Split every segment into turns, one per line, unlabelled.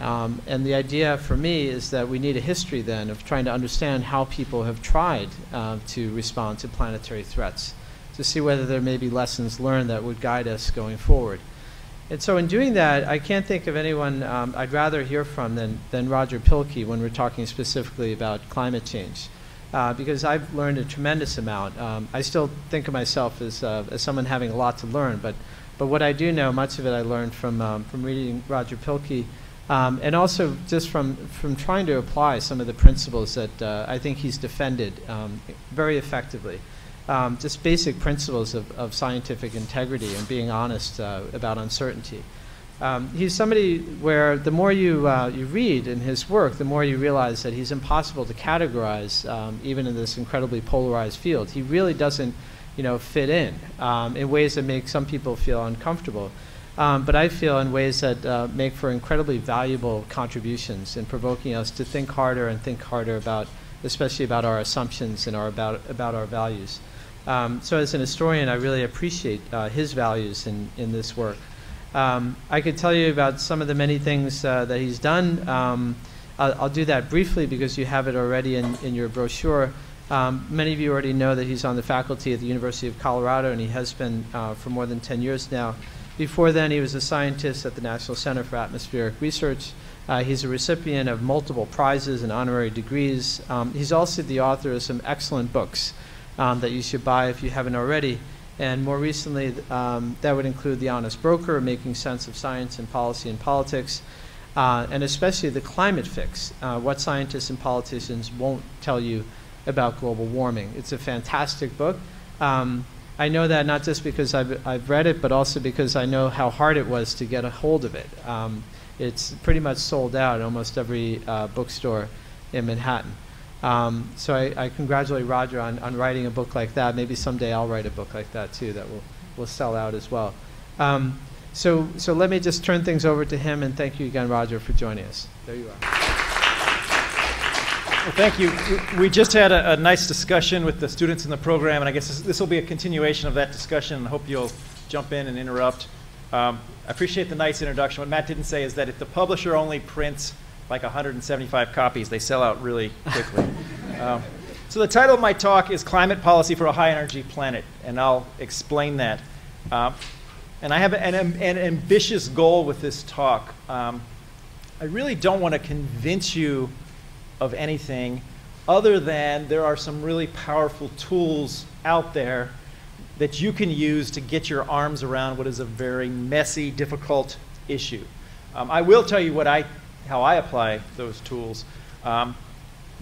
Um, and the idea for me is that we need a history then of trying to understand how people have tried uh, to respond to planetary threats, to see whether there may be lessons learned that would guide us going forward. And so in doing that, I can't think of anyone um, I'd rather hear from than, than Roger Pielke when we're talking specifically about climate change. Uh, because I've learned a tremendous amount. Um, I still think of myself as, uh, as someone having a lot to learn, but, but what I do know, much of it I learned from, um, from reading Roger Pielke, um, and also just from, from trying to apply some of the principles that uh, I think he's defended um, very effectively um, just basic principles of, of scientific integrity and being honest uh, about uncertainty. Um, he's somebody where the more you, uh, you read in his work, the more you realize that he's impossible to categorize, um, even in this incredibly polarized field. He really doesn't you know, fit in um, in ways that make some people feel uncomfortable. Um, but I feel in ways that uh, make for incredibly valuable contributions in provoking us to think harder and think harder about, especially about our assumptions and our, about, about our values. Um, so as an historian, I really appreciate uh, his values in, in this work. Um, I could tell you about some of the many things uh, that he's done. Um, I'll, I'll, do that briefly because you have it already in, in your brochure. Um, many of you already know that he's on the faculty at the University of Colorado, and he has been uh, for more than 10 years now. Before then, he was a scientist at the National Center for Atmospheric Research. Uh, he's a recipient of multiple prizes and honorary degrees. Um, he's also the author of some excellent books um, that you should buy if you haven't already. And more recently, um, that would include The Honest Broker, Making Sense of Science and Policy and Politics, uh, and especially The Climate Fix, uh, What Scientists and Politicians Won't Tell You About Global Warming. It's a fantastic book. Um, I know that not just because I've, I've read it, but also because I know how hard it was to get a hold of it. Um, it's pretty much sold out at almost every uh, bookstore in Manhattan. Um, so I, I, congratulate Roger on, on writing a book like that. Maybe someday I'll write a book like that too that will, will sell out as well. Um, so, so let me just turn things over to him and thank you again, Roger, for joining us. There you are.
Well, thank you. We just had a, a, nice discussion with the students in the program, and I guess this, this will be a continuation of that discussion. I hope you'll jump in and interrupt. Um, I appreciate the nice introduction. What Matt didn't say is that if the publisher only prints like 175 copies. They sell out really quickly. um, so the title of my talk is Climate Policy for a High Energy Planet, and I'll explain that. Um, and I have an, an, ambitious goal with this talk. Um, I really don't want to convince you of anything other than there are some really powerful tools out there that you can use to get your arms around what is a very messy, difficult issue. Um, I will tell you what I how I apply those tools. Um,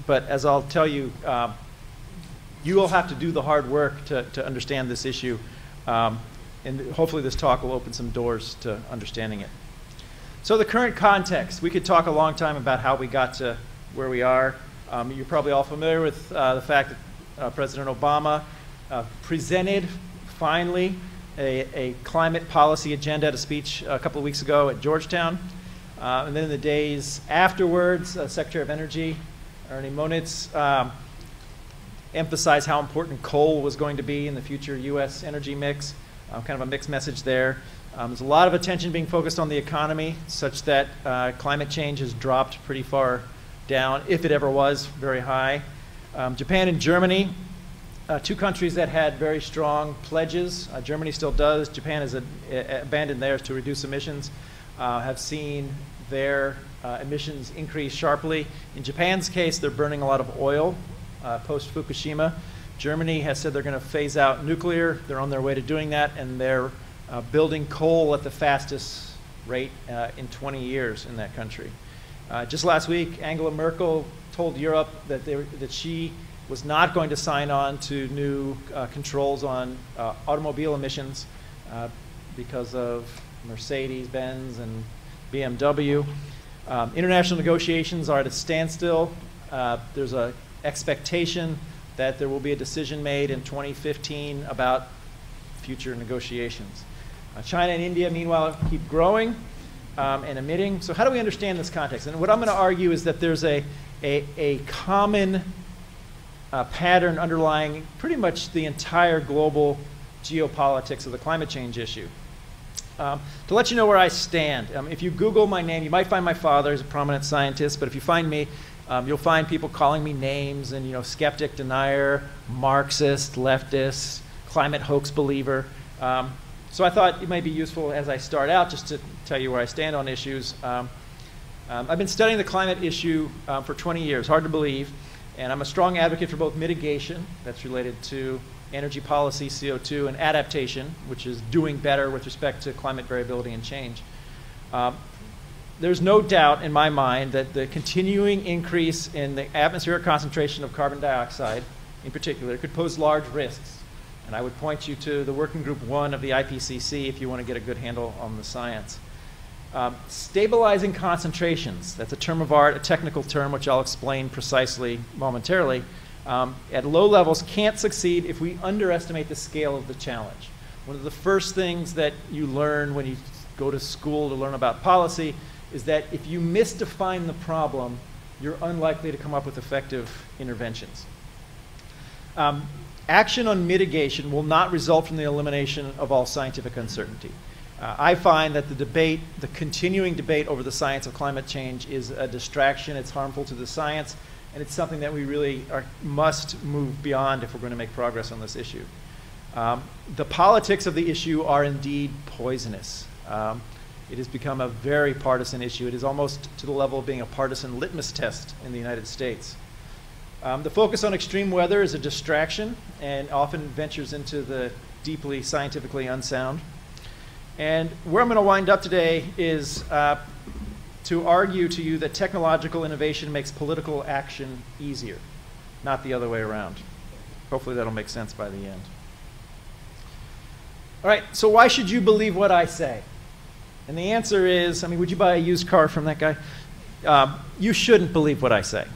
but as I'll tell you, uh, you will have to do the hard work to, to understand this issue. Um, and hopefully this talk will open some doors to understanding it. So the current context, we could talk a long time about how we got to where we are. Um, you're probably all familiar with uh, the fact that uh, President Obama uh, presented finally a, a, climate policy agenda at a speech a couple of weeks ago at Georgetown. Uh, and then in the days afterwards, uh, Secretary of Energy, Ernie Moniz, um, emphasized how important coal was going to be in the future U.S. energy mix. Uh, kind of a mixed message there. Um, there's a lot of attention being focused on the economy, such that climate change has dropped pretty far down, if it ever was very high. Um, Japan and Germany, uh, two countries that had very strong pledges. Uh, Germany still does. Japan has a, a, abandoned theirs to reduce emissions uh, have seen their uh, emissions increase sharply. In Japan's case, they're burning a lot of oil uh, post Fukushima. Germany has said they're going to phase out nuclear. They're on their way to doing that, and they're uh, building coal at the fastest rate in 20 years in that country. Uh, just last week, Angela Merkel told Europe that, they that she was not going to sign on to new controls on automobile emissions because of Mercedes Benz and BMW. Um, international negotiations are at a standstill. Uh, there's an expectation that there will be a decision made in 2015 about future negotiations. Uh, China and India, meanwhile, keep growing um, and emitting. So, how do we understand this context? And what I'm going to argue is that there's a, a, a common uh, pattern underlying pretty much the entire global geopolitics of the climate change issue. Um, to let you know where I stand, um, if you Google my name, you might find my father as a prominent scientist, but if you find me, um, you'll find people calling me names and, you know, skeptic, denier, Marxist, leftist, climate hoax believer. Um, so I thought it might be useful as I start out just to tell you where I stand on issues. Um, um, I've been studying the climate issue um, for 20 years, hard to believe, and I'm a strong advocate for both mitigation, that's related to energy policy, CO2, and adaptation, which is doing better with respect to climate variability and change. Um, there's no doubt in my mind that the continuing increase in the atmospheric concentration of carbon dioxide, in particular, could pose large risks. And I would point you to the working group one of the IPCC if you want to get a good handle on the science. Um, stabilizing concentrations, that's a term of art, a technical term, which I'll explain precisely momentarily, um, at low levels can't succeed if we underestimate the scale of the challenge. One of the first things that you learn when you go to school to learn about policy is that if you misdefine the problem, you're unlikely to come up with effective interventions. Um, action on mitigation will not result from the elimination of all scientific uncertainty. Uh, I find that the debate, the continuing debate over the science of climate change is a distraction. It's harmful to the science, and it's something that we really are, must move beyond if we're going to make progress on this issue. Um, the politics of the issue are indeed poisonous. Um, it has become a very partisan issue. It is almost to the level of being a partisan litmus test in the United States. Um, the focus on extreme weather is a distraction and often ventures into the deeply scientifically unsound. And where I'm going to wind up today is uh, to argue to you that technological innovation makes political action easier, not the other way around. Hopefully that'll make sense by the end. All right, so why should you believe what I say? And the answer is, I mean, would you buy a used car from that guy? Um, you shouldn't believe what I say.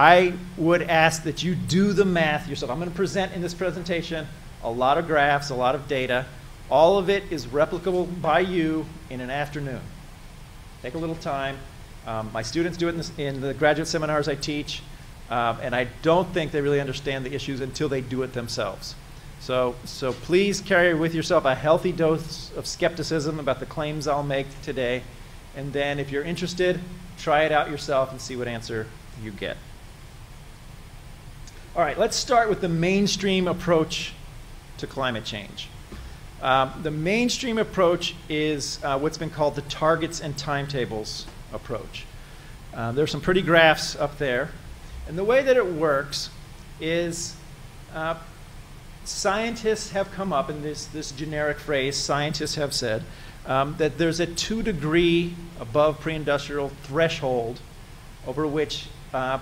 I would ask that you do the math yourself. I'm going to present in this presentation a lot of graphs, a lot of data. All of it is replicable by you in an afternoon. Take a little time. Um, my students do it in, this, in, the graduate seminars I teach, um, and I don't think they really understand the issues until they do it themselves. So, so please carry with yourself a healthy dose of skepticism about the claims I'll make today. And then if you're interested, try it out yourself and see what answer you get. All right, let's start with the mainstream approach to climate change. Um, the mainstream approach is uh, what's been called the targets and timetables approach. Uh, there's some pretty graphs up there. And the way that it works is uh, scientists have come up, in this, this generic phrase, scientists have said, um, that there's a two degree above pre-industrial threshold over which uh,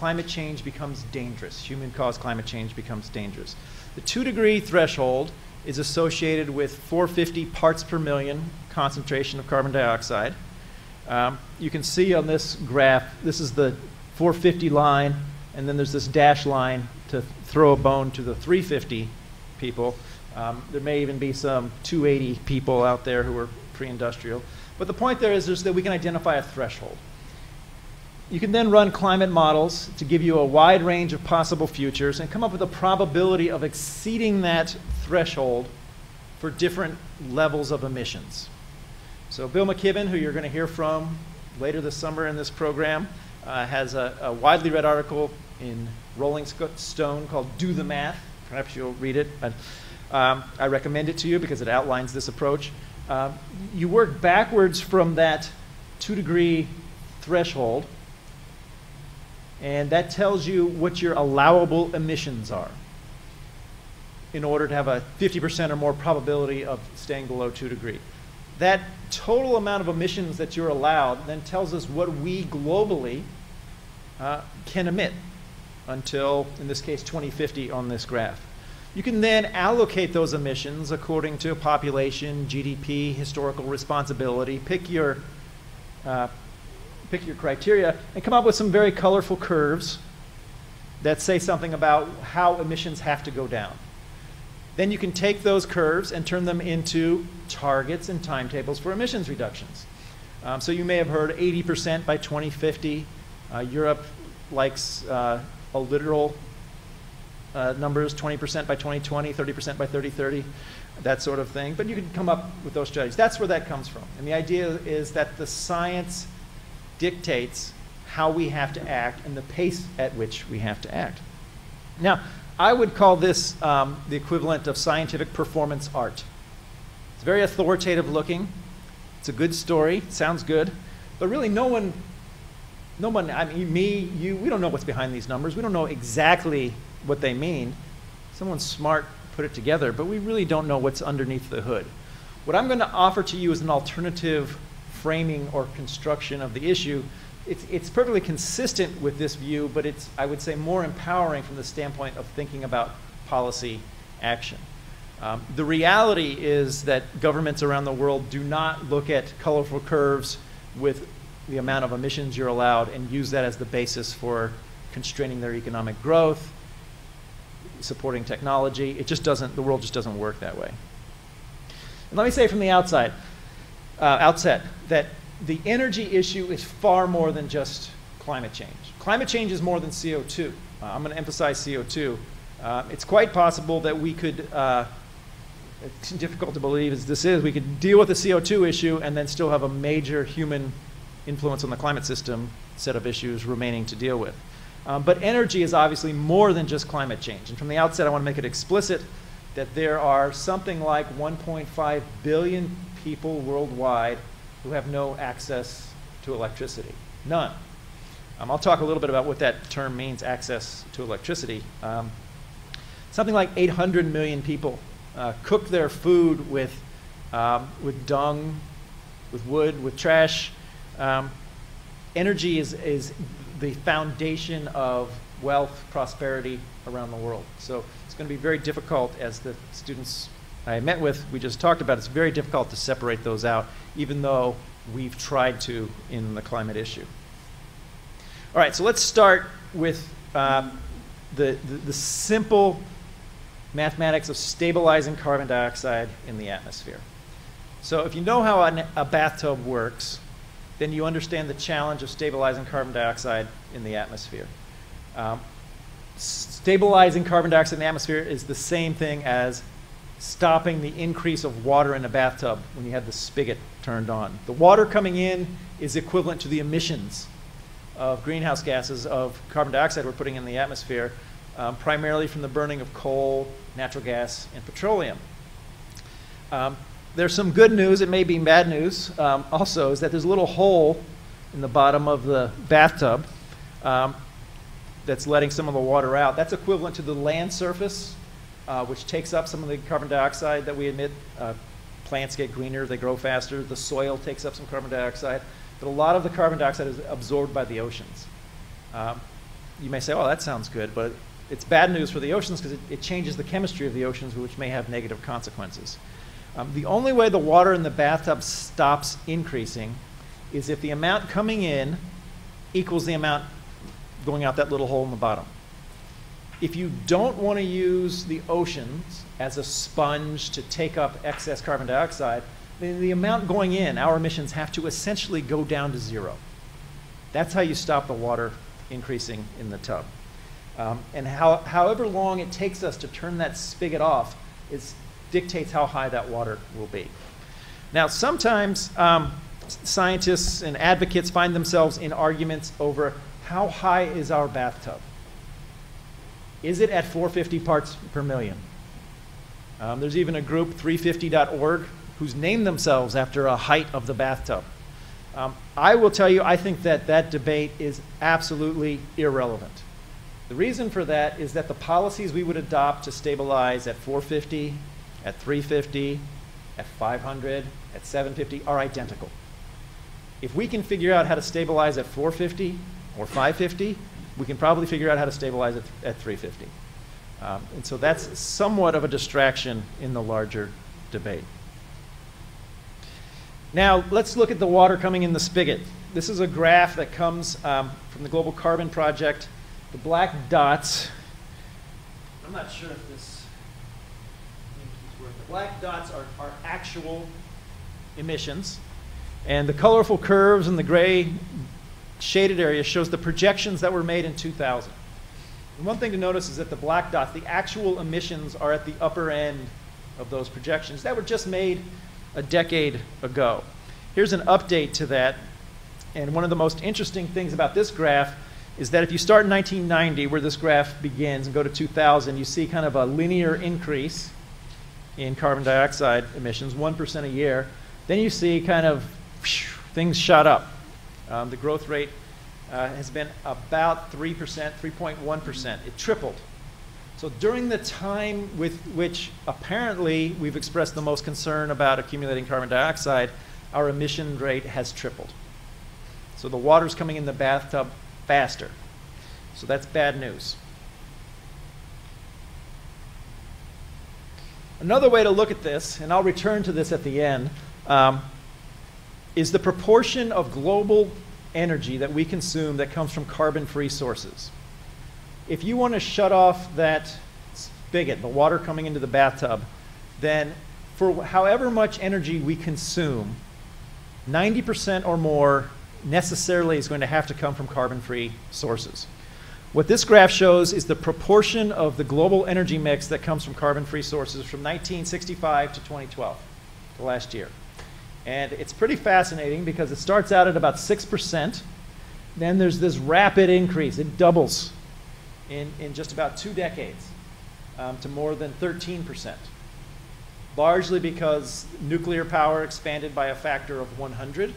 climate change becomes dangerous. Human-caused climate change becomes dangerous. The two degree threshold is associated with 450 parts per million concentration of carbon dioxide. Um, you can see on this graph, this is the 450 line, and then there's this dash line to throw a bone to the 350 people. Um, there may even be some 280 people out there who are pre-industrial. But the point there is, is that we can identify a threshold. You can then run climate models to give you a wide range of possible futures and come up with a probability of exceeding that threshold for different levels of emissions. So Bill McKibben, who you're going to hear from later this summer in this program, uh, has a, a widely read article in Rolling Stone called Do the Math. Perhaps you'll read it. But, um, I recommend it to you because it outlines this approach. Uh, you work backwards from that two degree threshold, and that tells you what your allowable emissions are in order to have a 50% or more probability of staying below two degree. That total amount of emissions that you're allowed then tells us what we globally uh, can emit until, in this case, 2050 on this graph. You can then allocate those emissions according to population, GDP, historical responsibility, pick your, uh, pick your criteria, and come up with some very colorful curves that say something about how emissions have to go down. Then you can take those curves and turn them into targets and timetables for emissions reductions. Um, so you may have heard 80% by 2050. Uh, Europe likes uh, a literal uh, numbers 20% by 2020, 30% by 3030. that sort of thing. But you can come up with those strategies. That's where that comes from. And the idea is that the science dictates how we have to act and the pace at which we have to act. Now, I would call this um, the equivalent of scientific performance art. It's very authoritative looking. It's a good story. Sounds good. But really, no one, no one, I mean, me, you, we don't know what's behind these numbers. We don't know exactly what they mean. Someone smart put it together, but we really don't know what's underneath the hood. What I'm going to offer to you is an alternative framing or construction of the issue. It's, it's perfectly consistent with this view, but it's, I would say, more empowering from the standpoint of thinking about policy action. Um, the reality is that governments around the world do not look at colorful curves with the amount of emissions you're allowed and use that as the basis for constraining their economic growth, supporting technology. It just doesn't, the world just doesn't work that way. And let me say from the outside, uh, outset that the energy issue is far more than just climate change. Climate change is more than CO2. Uh, I'm going to emphasize CO2. Uh, it's quite possible that we could, uh, it's difficult to believe as this is, we could deal with the CO2 issue and then still have a major human influence on the climate system set of issues remaining to deal with. Um, but energy is obviously more than just climate change. And from the outset, I want to make it explicit that there are something like 1.5 billion people worldwide who have no access to electricity. None. Um, I'll talk a little bit about what that term means, access to electricity. Um, something like 800 million people uh, cook their food with, um, with dung, with wood, with trash. Um, energy is, is the foundation of wealth, prosperity around the world. So it's going to be very difficult as the students I met with, we just talked about, it's very difficult to separate those out, even though we've tried to in the climate issue. All right, so let's start with um, the, the, the simple mathematics of stabilizing carbon dioxide in the atmosphere. So if you know how an, a bathtub works, then you understand the challenge of stabilizing carbon dioxide in the atmosphere. Um, stabilizing carbon dioxide in the atmosphere is the same thing as stopping the increase of water in a bathtub when you have the spigot turned on. The water coming in is equivalent to the emissions of greenhouse gases of carbon dioxide we're putting in the atmosphere, um, primarily from the burning of coal, natural gas, and petroleum. Um, there's some good news, it may be bad news um, also, is that there's a little hole in the bottom of the bathtub um, that's letting some of the water out. That's equivalent to the land surface uh, which takes up some of the carbon dioxide that we emit. Uh, plants get greener, they grow faster. The soil takes up some carbon dioxide. But a lot of the carbon dioxide is absorbed by the oceans. Um, you may say, oh, that sounds good, but it's bad news for the oceans because it, it, changes the chemistry of the oceans, which may have negative consequences. Um, the only way the water in the bathtub stops increasing is if the amount coming in equals the amount going out that little hole in the bottom if you don't want to use the oceans as a sponge to take up excess carbon dioxide, then the amount going in, our emissions have to essentially go down to zero. That's how you stop the water increasing in the tub. Um, and how, however long it takes us to turn that spigot off is, dictates how high that water will be. Now, sometimes um, scientists and advocates find themselves in arguments over how high is our bathtub. Is it at 450 parts per million? Um, there's even a group, 350.org, who's named themselves after a height of the bathtub. Um, I will tell you, I think that that debate is absolutely irrelevant. The reason for that is that the policies we would adopt to stabilize at 450, at 350, at 500, at 750 are identical. If we can figure out how to stabilize at 450 or 550, we can probably figure out how to stabilize it at 350. Um, and so that's somewhat of a distraction in the larger debate. Now, let's look at the water coming in the spigot. This is a graph that comes um, from the Global Carbon Project. The black dots, I'm not sure if this, is worth the black dots are, are actual emissions. And the colorful curves and the gray shaded area shows the projections that were made in 2000. And one thing to notice is that the black dots, the actual emissions are at the upper end of those projections that were just made a decade ago. Here's an update to that. And one of the most interesting things about this graph is that if you start in 1990, where this graph begins, and go to 2000, you see kind of a linear increase in carbon dioxide emissions, 1% a year. Then you see kind of things shot up. Um, the growth rate uh, has been about 3%, 3.1%. It tripled. So during the time with which apparently we've expressed the most concern about accumulating carbon dioxide, our emission rate has tripled. So the water's coming in the bathtub faster. So that's bad news. Another way to look at this, and I'll return to this at the end, um, is the proportion of global energy that we consume that comes from carbon free sources. If you want to shut off that spigot, the water coming into the bathtub, then for however much energy we consume, 90% or more necessarily is going to have to come from carbon free sources. What this graph shows is the proportion of the global energy mix that comes from carbon free sources from 1965 to 2012, the last year. And it's pretty fascinating because it starts out at about 6%. Then there's this rapid increase. It doubles in, in just about two decades um, to more than 13%. Largely because nuclear power expanded by a factor of 100.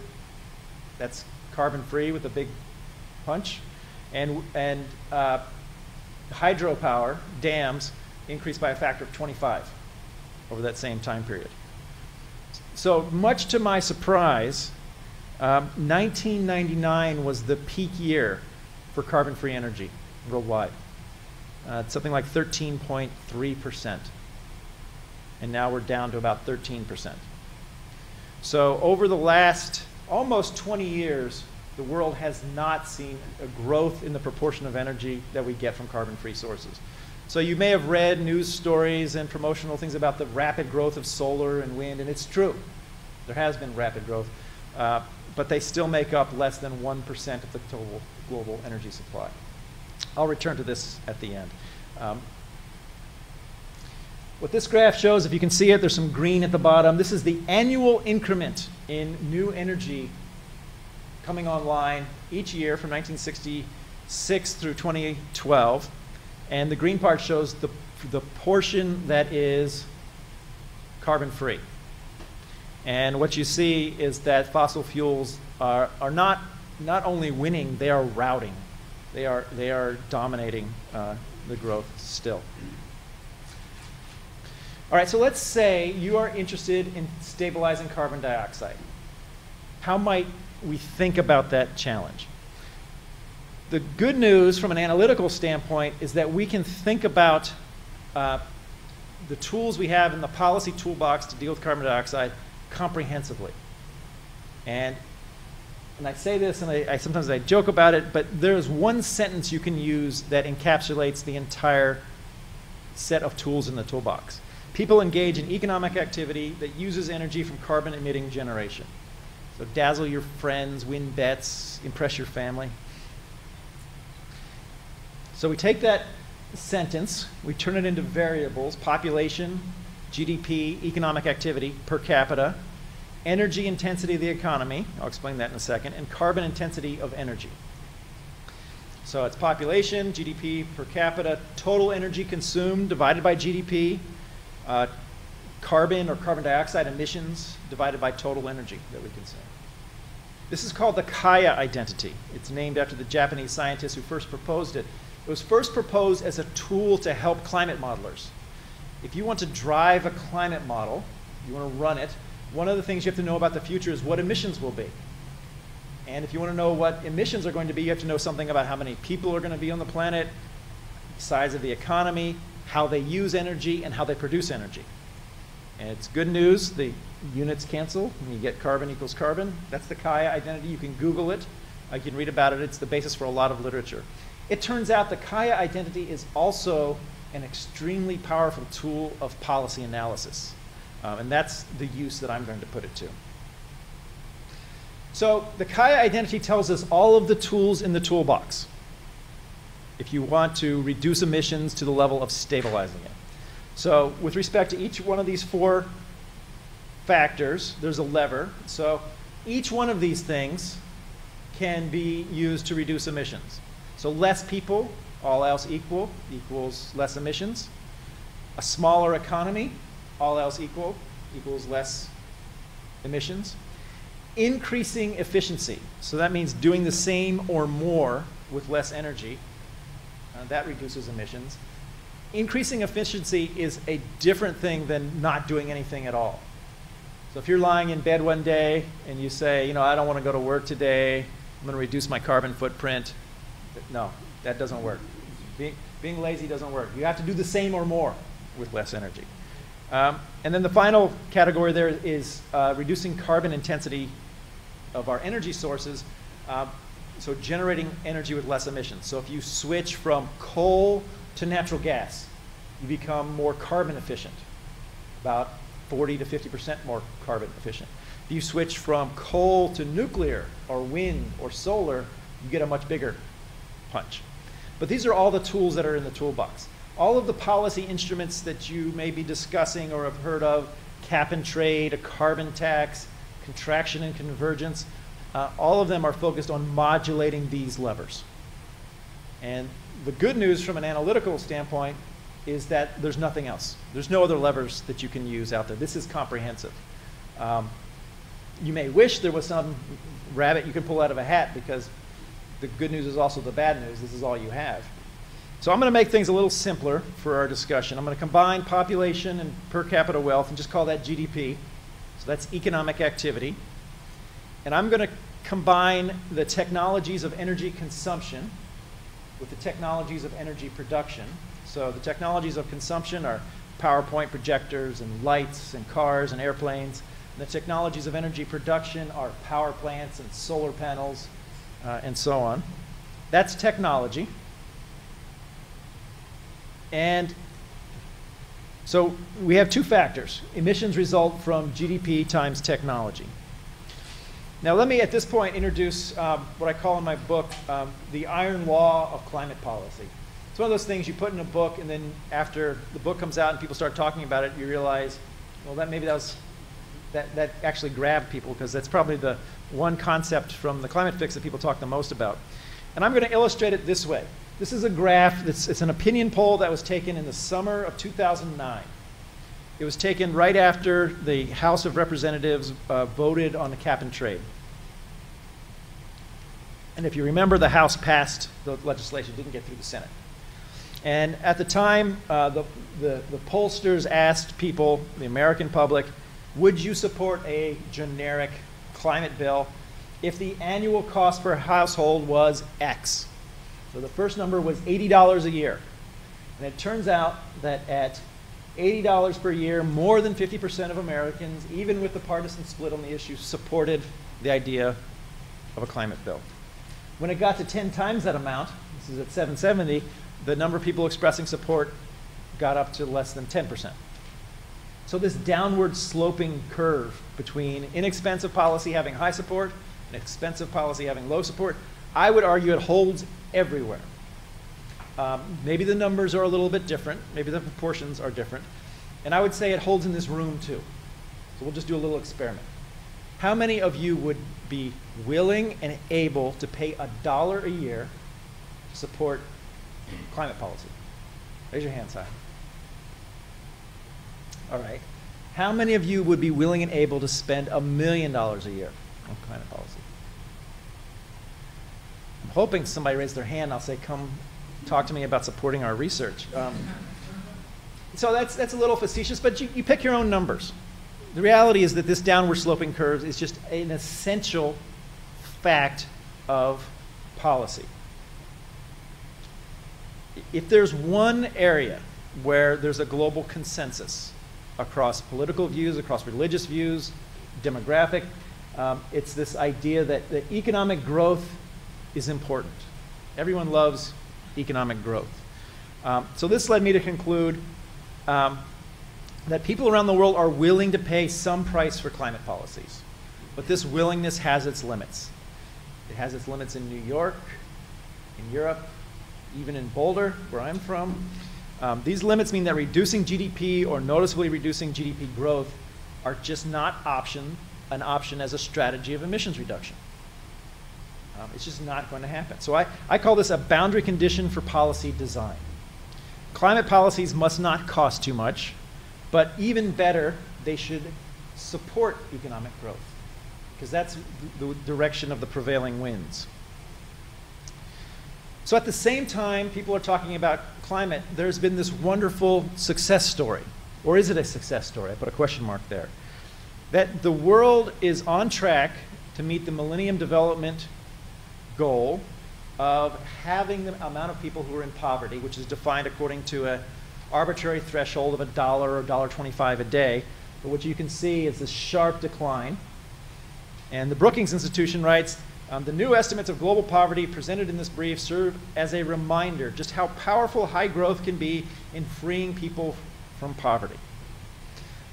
That's carbon free with a big punch. And, and uh, hydropower, dams, increased by a factor of 25 over that same time period. So, much to my surprise, um, 1999 was the peak year for carbon free energy worldwide. Uh, something like 13.3%. And now we're down to about 13%. So, over the last almost 20 years, the world has not seen a growth in the proportion of energy that we get from carbon free sources. So you may have read news stories and promotional things about the rapid growth of solar and wind, and it's true. There has been rapid growth, uh, but they still make up less than 1% of the total global energy supply. I'll return to this at the end. Um, what this graph shows, if you can see it, there's some green at the bottom. This is the annual increment in new energy coming online each year from 1966 through 2012. And the green part shows the, the portion that is carbon free. And what you see is that fossil fuels are, are not, not only winning, they are routing. They are, they are dominating uh, the growth still. All right, so let's say you are interested in stabilizing carbon dioxide. How might we think about that challenge? The good news from an analytical standpoint is that we can think about uh, the tools we have in the policy toolbox to deal with carbon dioxide comprehensively. And, and I say this and I, I sometimes I joke about it, but there is one sentence you can use that encapsulates the entire set of tools in the toolbox. People engage in economic activity that uses energy from carbon emitting generation. So dazzle your friends, win bets, impress your family. So we take that sentence, we turn it into variables population, GDP, economic activity per capita, energy intensity of the economy, I'll explain that in a second, and carbon intensity of energy. So it's population, GDP per capita, total energy consumed divided by GDP, uh, carbon or carbon dioxide emissions divided by total energy that we consume. This is called the Kaya identity. It's named after the Japanese scientist who first proposed it. It was first proposed as a tool to help climate modelers. If you want to drive a climate model, you want to run it, one of the things you have to know about the future is what emissions will be. And if you want to know what emissions are going to be, you have to know something about how many people are going to be on the planet, size of the economy, how they use energy, and how they produce energy. And it's good news, the units cancel, and you get carbon equals carbon. That's the Kaya identity. You can Google it. You can read about it. It's the basis for a lot of literature. It turns out the Kaya identity is also an extremely powerful tool of policy analysis. Um, and that's the use that I'm going to put it to. So the Kaya identity tells us all of the tools in the toolbox if you want to reduce emissions to the level of stabilizing it. So with respect to each one of these four factors, there's a lever. So each one of these things can be used to reduce emissions. So less people, all else equal, equals less emissions. A smaller economy, all else equal, equals less emissions. Increasing efficiency, so that means doing the same or more with less energy. Uh, that reduces emissions. Increasing efficiency is a different thing than not doing anything at all. So if you're lying in bed one day and you say, you know, I don't want to go to work today, I'm going to reduce my carbon footprint. No, that doesn't work. Being, being lazy doesn't work. You have to do the same or more with less energy. Um, and then the final category there is uh, reducing carbon intensity of our energy sources. Uh, so generating energy with less emissions. So if you switch from coal to natural gas, you become more carbon efficient, about 40 to 50% more carbon efficient. If you switch from coal to nuclear or wind or solar, you get a much bigger punch. But these are all the tools that are in the toolbox. All of the policy instruments that you may be discussing or have heard of, cap and trade, a carbon tax, contraction and convergence, uh, all of them are focused on modulating these levers. And the good news from an analytical standpoint is that there's nothing else. There's no other levers that you can use out there. This is comprehensive. Um, you may wish there was some rabbit you could pull out of a hat because the good news is also the bad news. This is all you have. So I'm going to make things a little simpler for our discussion. I'm going to combine population and per capita wealth and just call that GDP. So that's economic activity. And I'm going to combine the technologies of energy consumption with the technologies of energy production. So the technologies of consumption are PowerPoint projectors and lights and cars and airplanes. And the technologies of energy production are power plants and solar panels uh, and so on. That's technology. And so we have two factors. Emissions result from GDP times technology. Now, let me at this point introduce um, what I call in my book um, the iron law of climate policy. It's one of those things you put in a book, and then after the book comes out and people start talking about it, you realize, well, that maybe that was that, that actually grabbed people because that's probably the one concept from the climate fix that people talk the most about. And I'm going to illustrate it this way. This is a graph, that's, it's an opinion poll that was taken in the summer of 2009. It was taken right after the House of Representatives uh, voted on the cap and trade. And if you remember, the House passed the legislation, didn't get through the Senate. And at the time, uh, the, the, the pollsters asked people, the American public, would you support a generic climate bill if the annual cost per household was X? So the first number was $80 a year. And it turns out that at $80 per year, more than 50% of Americans, even with the partisan split on the issue, supported the idea of a climate bill. When it got to 10 times that amount, this is at 770, the number of people expressing support got up to less than 10%. So this downward sloping curve between inexpensive policy having high support and expensive policy having low support, I would argue it holds everywhere. Um, maybe the numbers are a little bit different. Maybe the proportions are different. And I would say it holds in this room too. So we'll just do a little experiment. How many of you would be willing and able to pay a dollar a year to support climate policy? Raise your hands high. All right. How many of you would be willing and able to spend a million dollars a year on climate policy? I'm hoping somebody raised their hand. I'll say, come talk to me about supporting our research. Um, so that's, that's a little facetious, but you, you pick your own numbers. The reality is that this downward sloping curve is just an essential fact of policy. If there's one area where there's a global consensus across political views, across religious views, demographic, um, it's this idea that, that economic growth is important. Everyone loves economic growth. Um, so this led me to conclude um, that people around the world are willing to pay some price for climate policies. But this willingness has its limits. It has its limits in New York, in Europe, even in Boulder, where I'm from. Um, these limits mean that reducing GDP or noticeably reducing GDP growth are just not option, an option as a strategy of emissions reduction. Um, it's just not going to happen. So I, I call this a boundary condition for policy design. Climate policies must not cost too much, but even better, they should support economic growth, because that's the direction of the prevailing winds. So at the same time, people are talking about climate, there's been this wonderful success story. Or is it a success story? I put a question mark there. That the world is on track to meet the Millennium Development Goal of having the amount of people who are in poverty, which is defined according to an arbitrary threshold of a dollar or dollar twenty-five a day. But what you can see is this sharp decline. And the Brookings Institution writes, um, the new estimates of global poverty presented in this brief serve as a reminder just how powerful high growth can be in freeing people from poverty.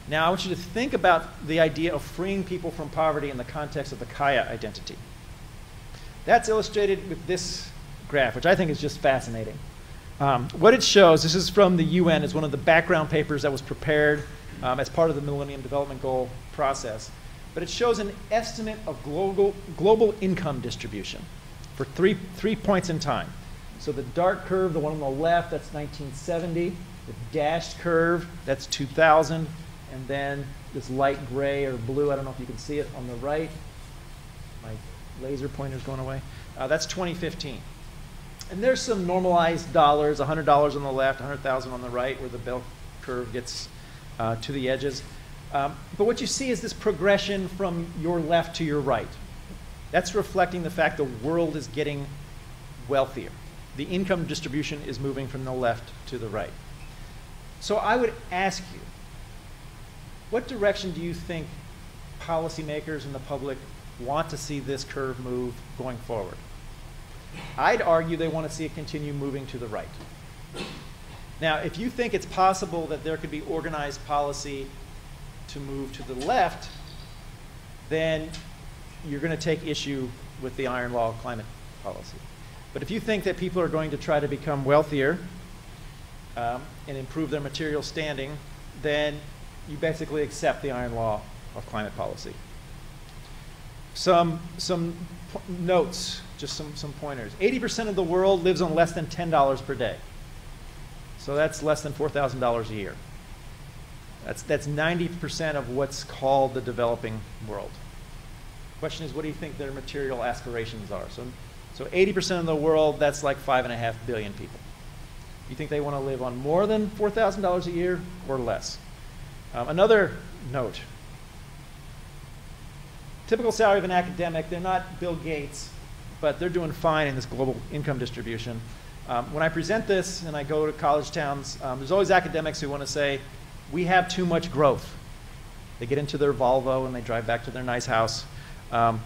Now, I want you to think about the idea of freeing people from poverty in the context of the Kaya identity. That's illustrated with this graph, which I think is just fascinating. Um, what it shows, this is from the UN, is one of the background papers that was prepared um, as part of the Millennium Development Goal process but it shows an estimate of global, global income distribution for three, three points in time. So the dark curve, the one on the left, that's 1970. The dashed curve, that's 2000. And then this light gray or blue, I don't know if you can see it on the right. My laser pointer's going away. Uh, that's 2015. And there's some normalized dollars, $100 on the left, 100,000 on the right, where the bell curve gets uh, to the edges. Um, but what you see is this progression from your left to your right. That's reflecting the fact the world is getting wealthier. The income distribution is moving from the left to the right. So I would ask you, what direction do you think policymakers and the public want to see this curve move going forward? I'd argue they want to see it continue moving to the right. Now, if you think it's possible that there could be organized policy to move to the left, then you're going to take issue with the iron law of climate policy. But if you think that people are going to try to become wealthier um, and improve their material standing, then you basically accept the iron law of climate policy. Some, some notes, just some, some pointers. 80% of the world lives on less than $10 per day. So that's less than $4,000 a year. That's, that's 90% of what's called the developing world. Question is, what do you think their material aspirations are? So, so 80% of the world, that's like 5.5 billion people. You think they want to live on more than $4,000 a year or less? Um, another note. Typical salary of an academic, they're not Bill Gates, but they're doing fine in this global income distribution. Um, when I present this and I go to college towns, um, there's always academics who want to say, we have too much growth. They get into their Volvo and they drive back to their nice house. Um,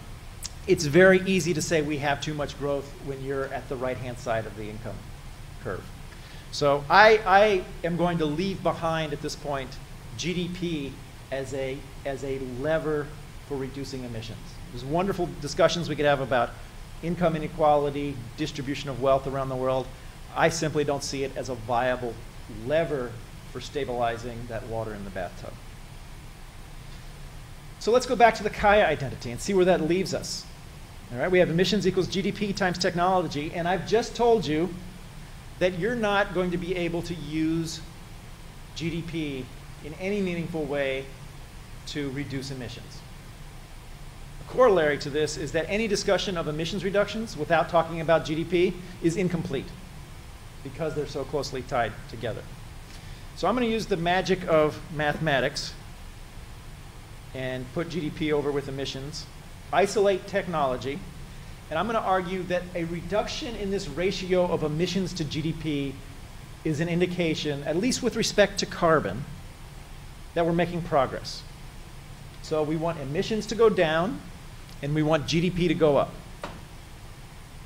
it's very easy to say we have too much growth when you're at the right hand side of the income curve. So I, I am going to leave behind at this point GDP as a, as a lever for reducing emissions. There's wonderful discussions we could have about income inequality, distribution of wealth around the world. I simply don't see it as a viable lever for stabilizing that water in the bathtub. So let's go back to the Kaya identity and see where that leaves us. All right, we have emissions equals GDP times technology, and I've just told you that you're not going to be able to use GDP in any meaningful way to reduce emissions. A corollary to this is that any discussion of emissions reductions without talking about GDP is incomplete because they're so closely tied together. So I'm going to use the magic of mathematics and put GDP over with emissions, isolate technology, and I'm going to argue that a reduction in this ratio of emissions to GDP is an indication, at least with respect to carbon, that we're making progress. So we want emissions to go down, and we want GDP to go up.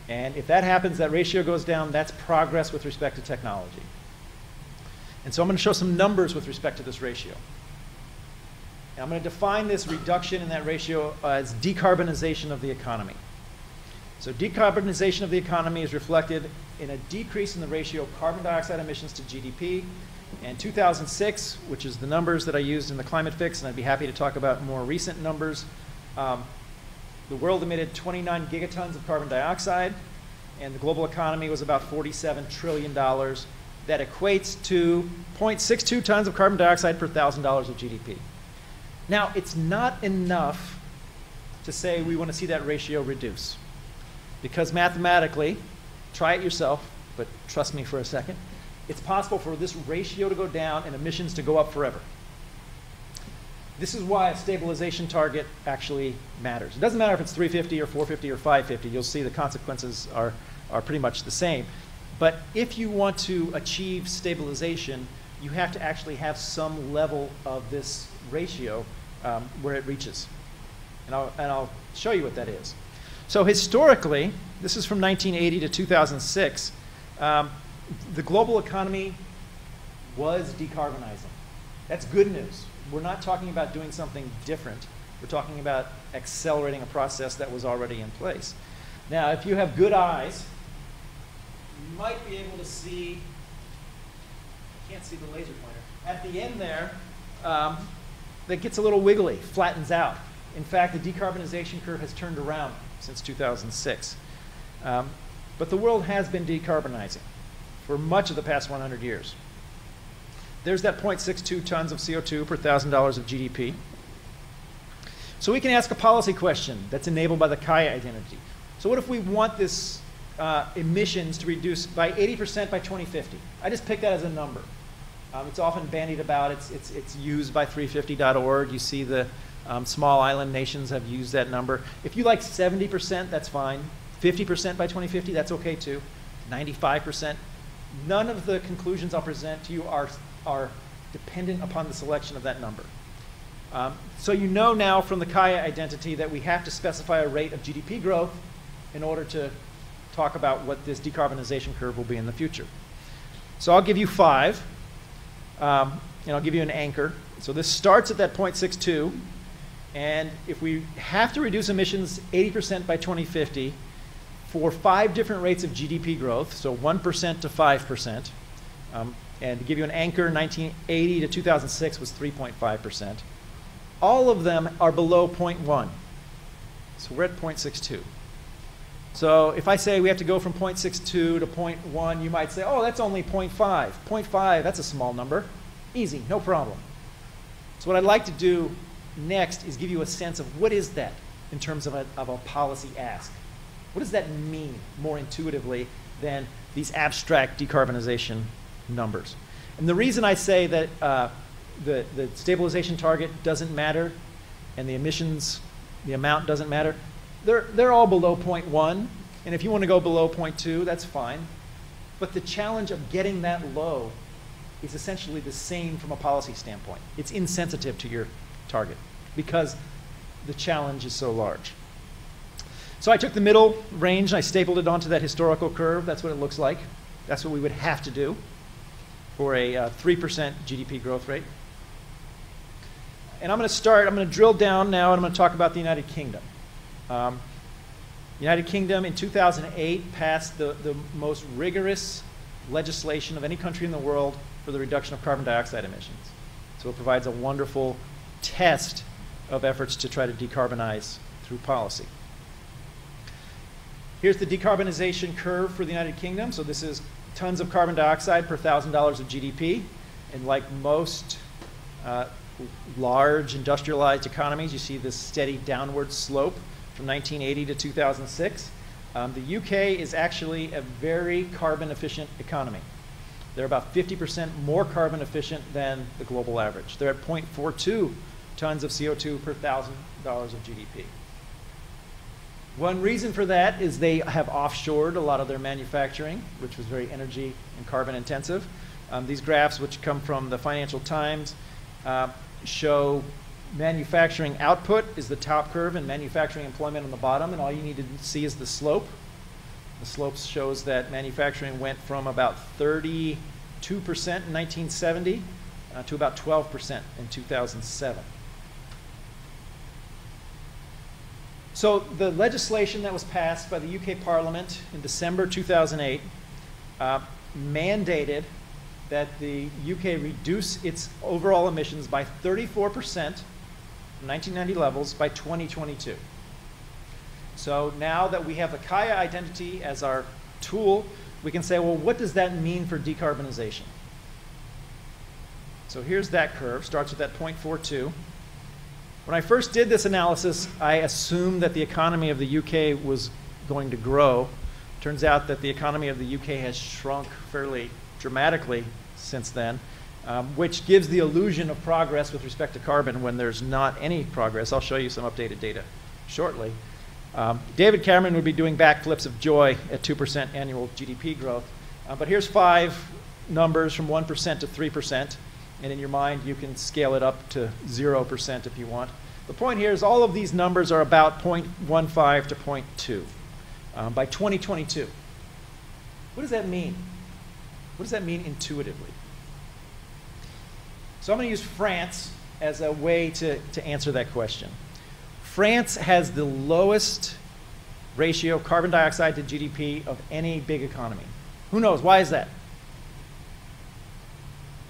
And if that happens, that ratio goes down, that's progress with respect to technology. And so I'm going to show some numbers with respect to this ratio. And I'm going to define this reduction in that ratio as decarbonization of the economy. So decarbonization of the economy is reflected in a decrease in the ratio of carbon dioxide emissions to GDP. And 2006, which is the numbers that I used in the climate fix, and I'd be happy to talk about more recent numbers, um, the world emitted 29 gigatons of carbon dioxide, and the global economy was about $47 trillion. That equates to 0.62 tons of carbon dioxide per $1,000 of GDP. Now, it's not enough to say we want to see that ratio reduce. Because mathematically, try it yourself, but trust me for a second, it's possible for this ratio to go down and emissions to go up forever. This is why a stabilization target actually matters. It doesn't matter if it's 350 or 450 or 550. You'll see the consequences are, are pretty much the same. But if you want to achieve stabilization, you have to actually have some level of this ratio um, where it reaches. And I'll, and I'll show you what that is. So historically, this is from 1980 to 2006, um, the global economy was decarbonizing. That's good news. We're not talking about doing something different. We're talking about accelerating a process that was already in place. Now, if you have good eyes, might be able to see, I can't see the laser pointer, at the end there, um, that gets a little wiggly, flattens out. In fact, the decarbonization curve has turned around since 2006. Um, but the world has been decarbonizing for much of the past 100 years. There's that 0.62 tons of CO2 per $1,000 of GDP. So we can ask a policy question that's enabled by the Kaya identity. So what if we want this uh, emissions to reduce by 80% by 2050? I just picked that as a number. Um, it's often bandied about. It's, it's, it's used by 350.org. You see the um, small island nations have used that number. If you like 70%, that's fine. 50% by 2050, that's okay too. 95%. None of the conclusions I'll present to you are, are dependent upon the selection of that number. Um, so you know now from the Kaya identity that we have to specify a rate of GDP growth in order to talk about what this decarbonization curve will be in the future. So I'll give you five, um, and I'll give you an anchor. So this starts at that 0.62, and if we have to reduce emissions 80% by 2050 for five different rates of GDP growth, so 1% to 5%, um, and to give you an anchor, 1980 to 2006 was 3.5%. All of them are below 0.1. So we're at 0.62. So if I say we have to go from 0.62 to 0.1, you might say, oh, that's only 0.5. 0.5, that's a small number. Easy, no problem. So what I'd like to do next is give you a sense of what is that in terms of a, of a policy ask. What does that mean more intuitively than these abstract decarbonization numbers? And the reason I say that uh, the, the stabilization target doesn't matter and the emissions, the amount doesn't matter, they're, they're all below 0.1. And if you want to go below 0.2, that's fine. But the challenge of getting that low is essentially the same from a policy standpoint. It's insensitive to your target because the challenge is so large. So I took the middle range and I stapled it onto that historical curve. That's what it looks like. That's what we would have to do for a uh, 3% GDP growth rate. And I'm going to start, I'm going to drill down now and I'm going to talk about the United Kingdom. Um, United Kingdom in 2008 passed the, the most rigorous legislation of any country in the world for the reduction of carbon dioxide emissions. So it provides a wonderful test of efforts to try to decarbonize through policy. Here's the decarbonization curve for the United Kingdom. So this is tons of carbon dioxide per thousand dollars of GDP. And like most uh, large industrialized economies, you see this steady downward slope from 1980 to 2006. Um, the UK is actually a very carbon efficient economy. They're about 50% more carbon efficient than the global average. They're at 0.42 tons of CO2 per thousand dollars of GDP. One reason for that is they have offshored a lot of their manufacturing, which was very energy and carbon intensive. Um, these graphs, which come from the Financial Times, uh, show manufacturing output is the top curve and manufacturing employment on the bottom, and all you need to see is the slope. The slope shows that manufacturing went from about 32% in 1970 uh, to about 12% in 2007. So the legislation that was passed by the UK Parliament in December 2008 uh, mandated that the UK reduce its overall emissions by 34% from 1990 levels by 2022. So now that we have the Kaya identity as our tool, we can say, well, what does that mean for decarbonization? So here's that curve, starts with that 0.42. When I first did this analysis, I assumed that the economy of the UK was going to grow. Turns out that the economy of the UK has shrunk fairly dramatically since then, um, which gives the illusion of progress with respect to carbon when there's not any progress. I'll show you some updated data shortly. Um, David Cameron would be doing backflips of joy at 2% annual GDP growth. Uh, but here's five numbers from 1% to 3%. And in your mind, you can scale it up to 0% if you want. The point here is all of these numbers are about 0.15 to 0.2 um, by 2022. What does that mean? What does that mean intuitively? So I'm going to use France as a way to, to answer that question. France has the lowest ratio of carbon dioxide to GDP of any big economy. Who knows? Why is that?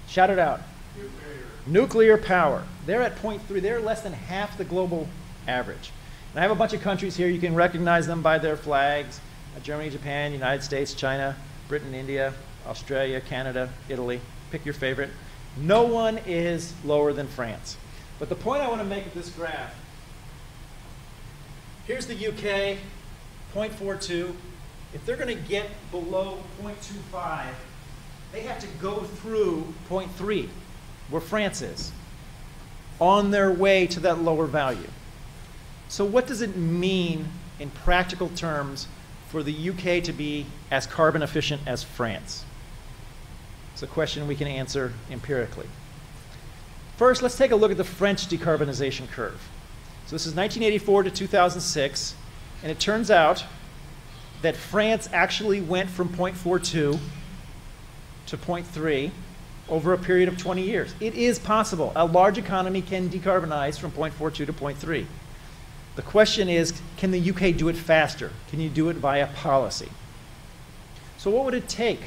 Shout it out. Nuclear, Nuclear power. They're at 0.3. They're less than half the global average. And I have a bunch of countries here. You can recognize them by their flags. Uh, Germany, Japan, United States, China, Britain, India, Australia, Canada, Italy. Pick your favorite. No one is lower than France. But the point I want to make with this graph Here's the UK, 0.42. If they're going to get below 0.25, they have to go through 0.3, where France is, on their way to that lower value. So what does it mean in practical terms for the UK to be as carbon efficient as France? It's a question we can answer empirically. First, let's take a look at the French decarbonization curve. So this is 1984 to 2006, and it turns out that France actually went from 0.42 to 0.3 over a period of 20 years. It is possible. A large economy can decarbonize from 0.42 to 0.3. The question is, can the UK do it faster? Can you do it via policy? So what would it take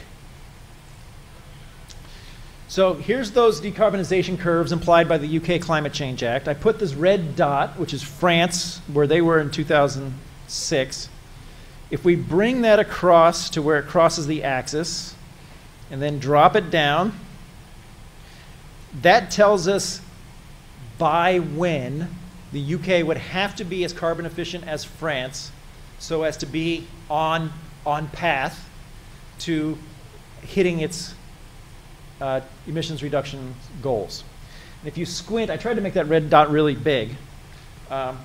so here's those decarbonization curves implied by the UK Climate Change Act. I put this red dot, which is France, where they were in 2006. If we bring that across to where it crosses the axis and then drop it down, that tells us by when the UK would have to be as carbon efficient as France so as to be on, on path to hitting its uh, emissions reduction goals. And if you squint, I tried to make that red dot really big um,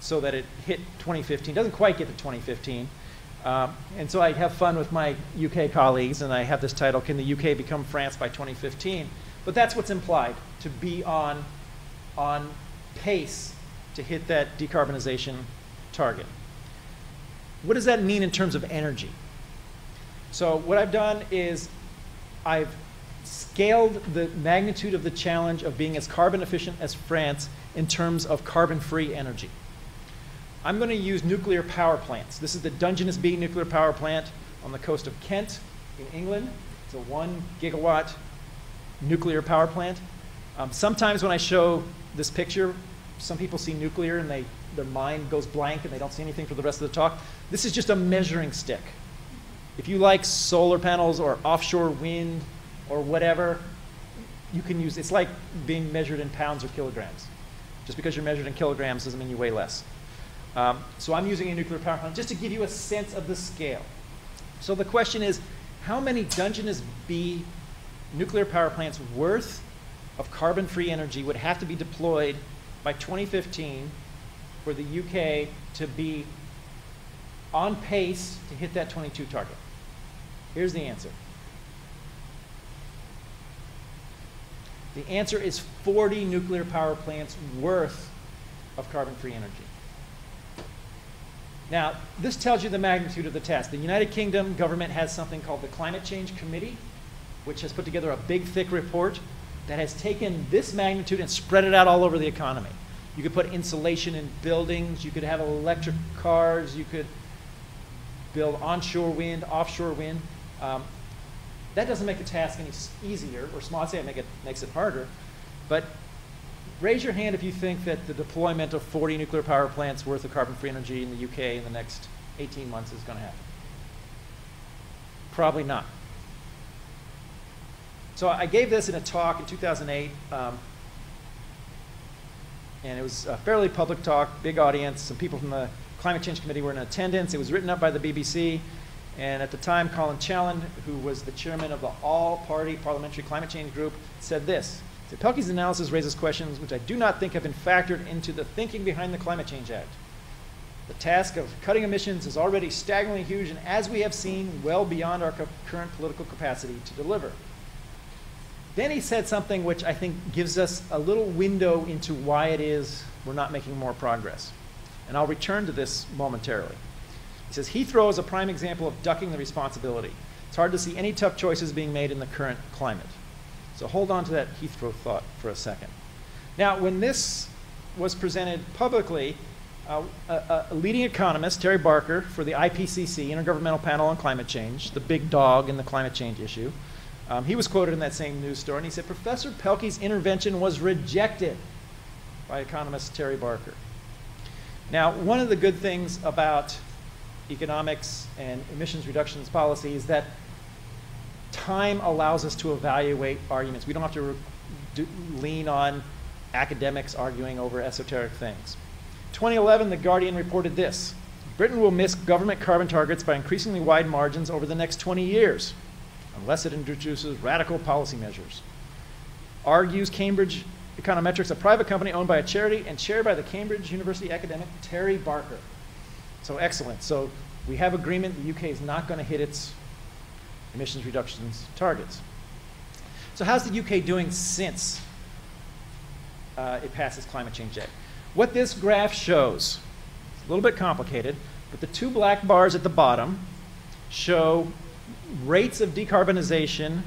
so that it hit 2015. It doesn't quite get to 2015. Um, and so I have fun with my UK colleagues, and I have this title, Can the UK Become France by 2015? But that's what's implied, to be on, on pace to hit that decarbonization target. What does that mean in terms of energy? So what I've done is I've scaled the magnitude of the challenge of being as carbon efficient as France in terms of carbon-free energy. I'm going to use nuclear power plants. This is the Dungeness B nuclear power plant on the coast of Kent in England. It's a one gigawatt nuclear power plant. Um, sometimes when I show this picture, some people see nuclear and they, their mind goes blank and they don't see anything for the rest of the talk. This is just a measuring stick. If you like solar panels or offshore wind or whatever, you can use, it's like being measured in pounds or kilograms. Just because you're measured in kilograms doesn't mean you weigh less. Um, so I'm using a nuclear power plant just to give you a sense of the scale. So the question is, how many Dungeness B nuclear power plants worth of carbon-free energy would have to be deployed by 2015 for the UK to be on pace to hit that 22 target? Here's the answer. The answer is 40 nuclear power plants worth of carbon-free energy. Now, this tells you the magnitude of the task. The United Kingdom government has something called the Climate Change Committee, which has put together a big, thick report that has taken this magnitude and spread it out all over the economy. You could put insulation in buildings. You could have electric cars. You could build onshore wind, offshore wind. Um, that doesn't make the task any easier, or small. I'd say it, make it makes it harder. But raise your hand if you think that the deployment of 40 nuclear power plants worth of carbon-free energy in the UK in the next 18 months is going to happen. Probably not. So I gave this in a talk in 2008, um, and it was a fairly public talk, big audience. Some people from the Climate Change Committee were in attendance. It was written up by the BBC, and at the time, Colin Challen, who was the chairman of the All-Party Parliamentary Climate Change Group, said this. Pielke's analysis raises questions which I do not think have been factored into the thinking behind the Climate Change Act. The task of cutting emissions is already staggeringly huge and, as we have seen, well beyond our current political capacity to deliver. Then he said something which I think gives us a little window into why it is we're not making more progress. And I'll return to this momentarily. He says Heathrow is a prime example of ducking the responsibility. It's hard to see any tough choices being made in the current climate. So hold on to that Heathrow thought for a second. Now, when this was presented publicly, uh, a, a, leading economist, Terry Barker, for the IPCC, Intergovernmental Panel on Climate Change, the big dog in the climate change issue, um, he was quoted in that same news story, and he said Professor Pielke's intervention was rejected by economist Terry Barker. Now, one of the good things about economics and emissions reductions policy is that time allows us to evaluate arguments. We don't have to do, lean on academics arguing over esoteric things. 2011, The Guardian reported this Britain will miss government carbon targets by increasingly wide margins over the next 20 years unless it introduces radical policy measures. Argues Cambridge Econometrics, a private company owned by a charity and chaired by the Cambridge University academic Terry Barker. So excellent. So we have agreement the UK is not going to hit its emissions reductions targets. So how's the UK doing since uh, it passes Climate Change Act? What this graph shows, it's a little bit complicated, but the two black bars at the bottom show rates of decarbonization,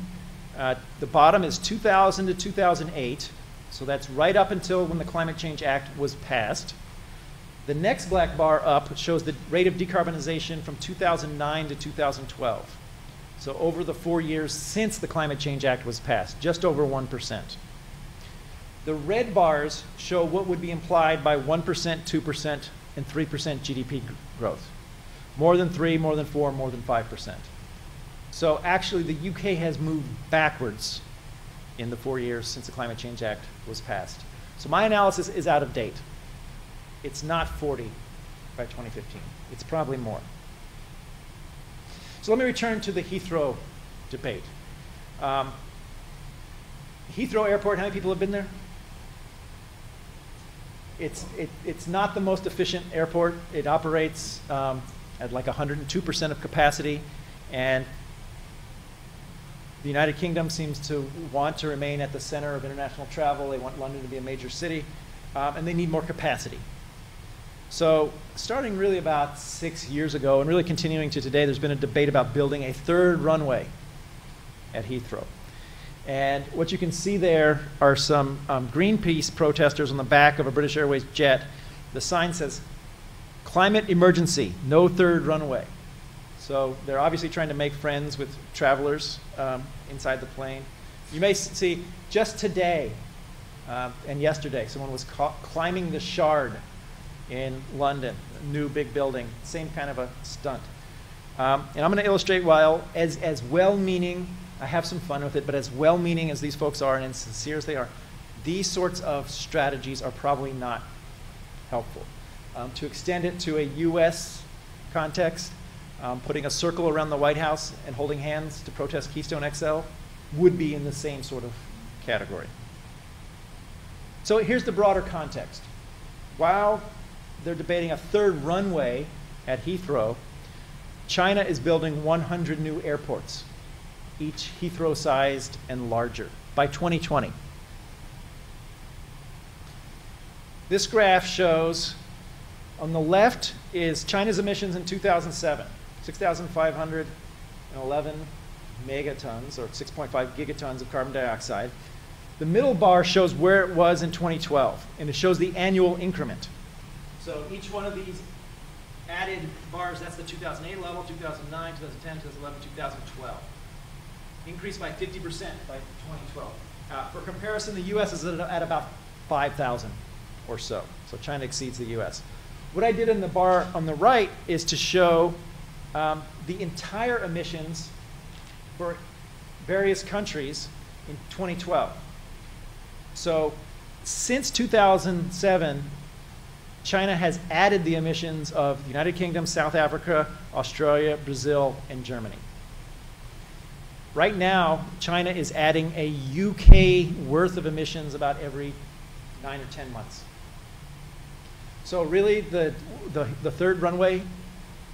uh, the bottom is 2000 to 2008, so that's right up until when the Climate Change Act was passed. The next black bar up shows the rate of decarbonization from 2009 to 2012. So over the four years since the Climate Change Act was passed, just over 1%. The red bars show what would be implied by 1%, 2%, and 3% GDP growth. More than 3, more than 4, more than 5%. So actually, the UK has moved backwards in the four years since the Climate Change Act was passed. So my analysis is out of date. It's not 40 by 2015. It's probably more. So let me return to the Heathrow debate. Um, Heathrow Airport, how many people have been there? It's, it, it's not the most efficient airport. It operates um, at like 102% of capacity, and the United Kingdom seems to want to remain at the center of international travel. They want London to be a major city, um, and they need more capacity. So, starting really about six years ago, and really continuing to today, there's been a debate about building a third runway at Heathrow. And what you can see there are some um, Greenpeace protesters on the back of a British Airways jet. The sign says, Climate emergency, no third runway. So they're obviously trying to make friends with travelers um, inside the plane. You may see just today uh, and yesterday, someone was climbing the Shard in London, new big building, same kind of a stunt. Um, and I'm going to illustrate while as, as well-meaning, I have some fun with it, but as well-meaning as these folks are and as sincere as they are, these sorts of strategies are probably not helpful. Um, to extend it to a U.S. context, um, putting a circle around the White House and holding hands to protest Keystone XL would be in the same sort of category. So here's the broader context. While they're debating a third runway at Heathrow, China is building 100 new airports, each Heathrow sized and larger, by 2020. This graph shows on the left is China's emissions in 2007. 6,511 megatons, or 6.5 gigatons of carbon dioxide. The middle bar shows where it was in 2012, and it shows the annual increment. So each one of these added bars, that's the 2008 level, 2009, 2010, 2011, 2012. Increased by 50% by 2012. Uh, for comparison, the US is at, about 5,000 or so. So China exceeds the US. What I did in the bar on the right is to show um, the entire emissions for various countries in 2012. So since 2007, China has added the emissions of the United Kingdom, South Africa, Australia, Brazil, and Germany. Right now, China is adding a UK worth of emissions about every nine or 10 months. So really, the, the, the third runway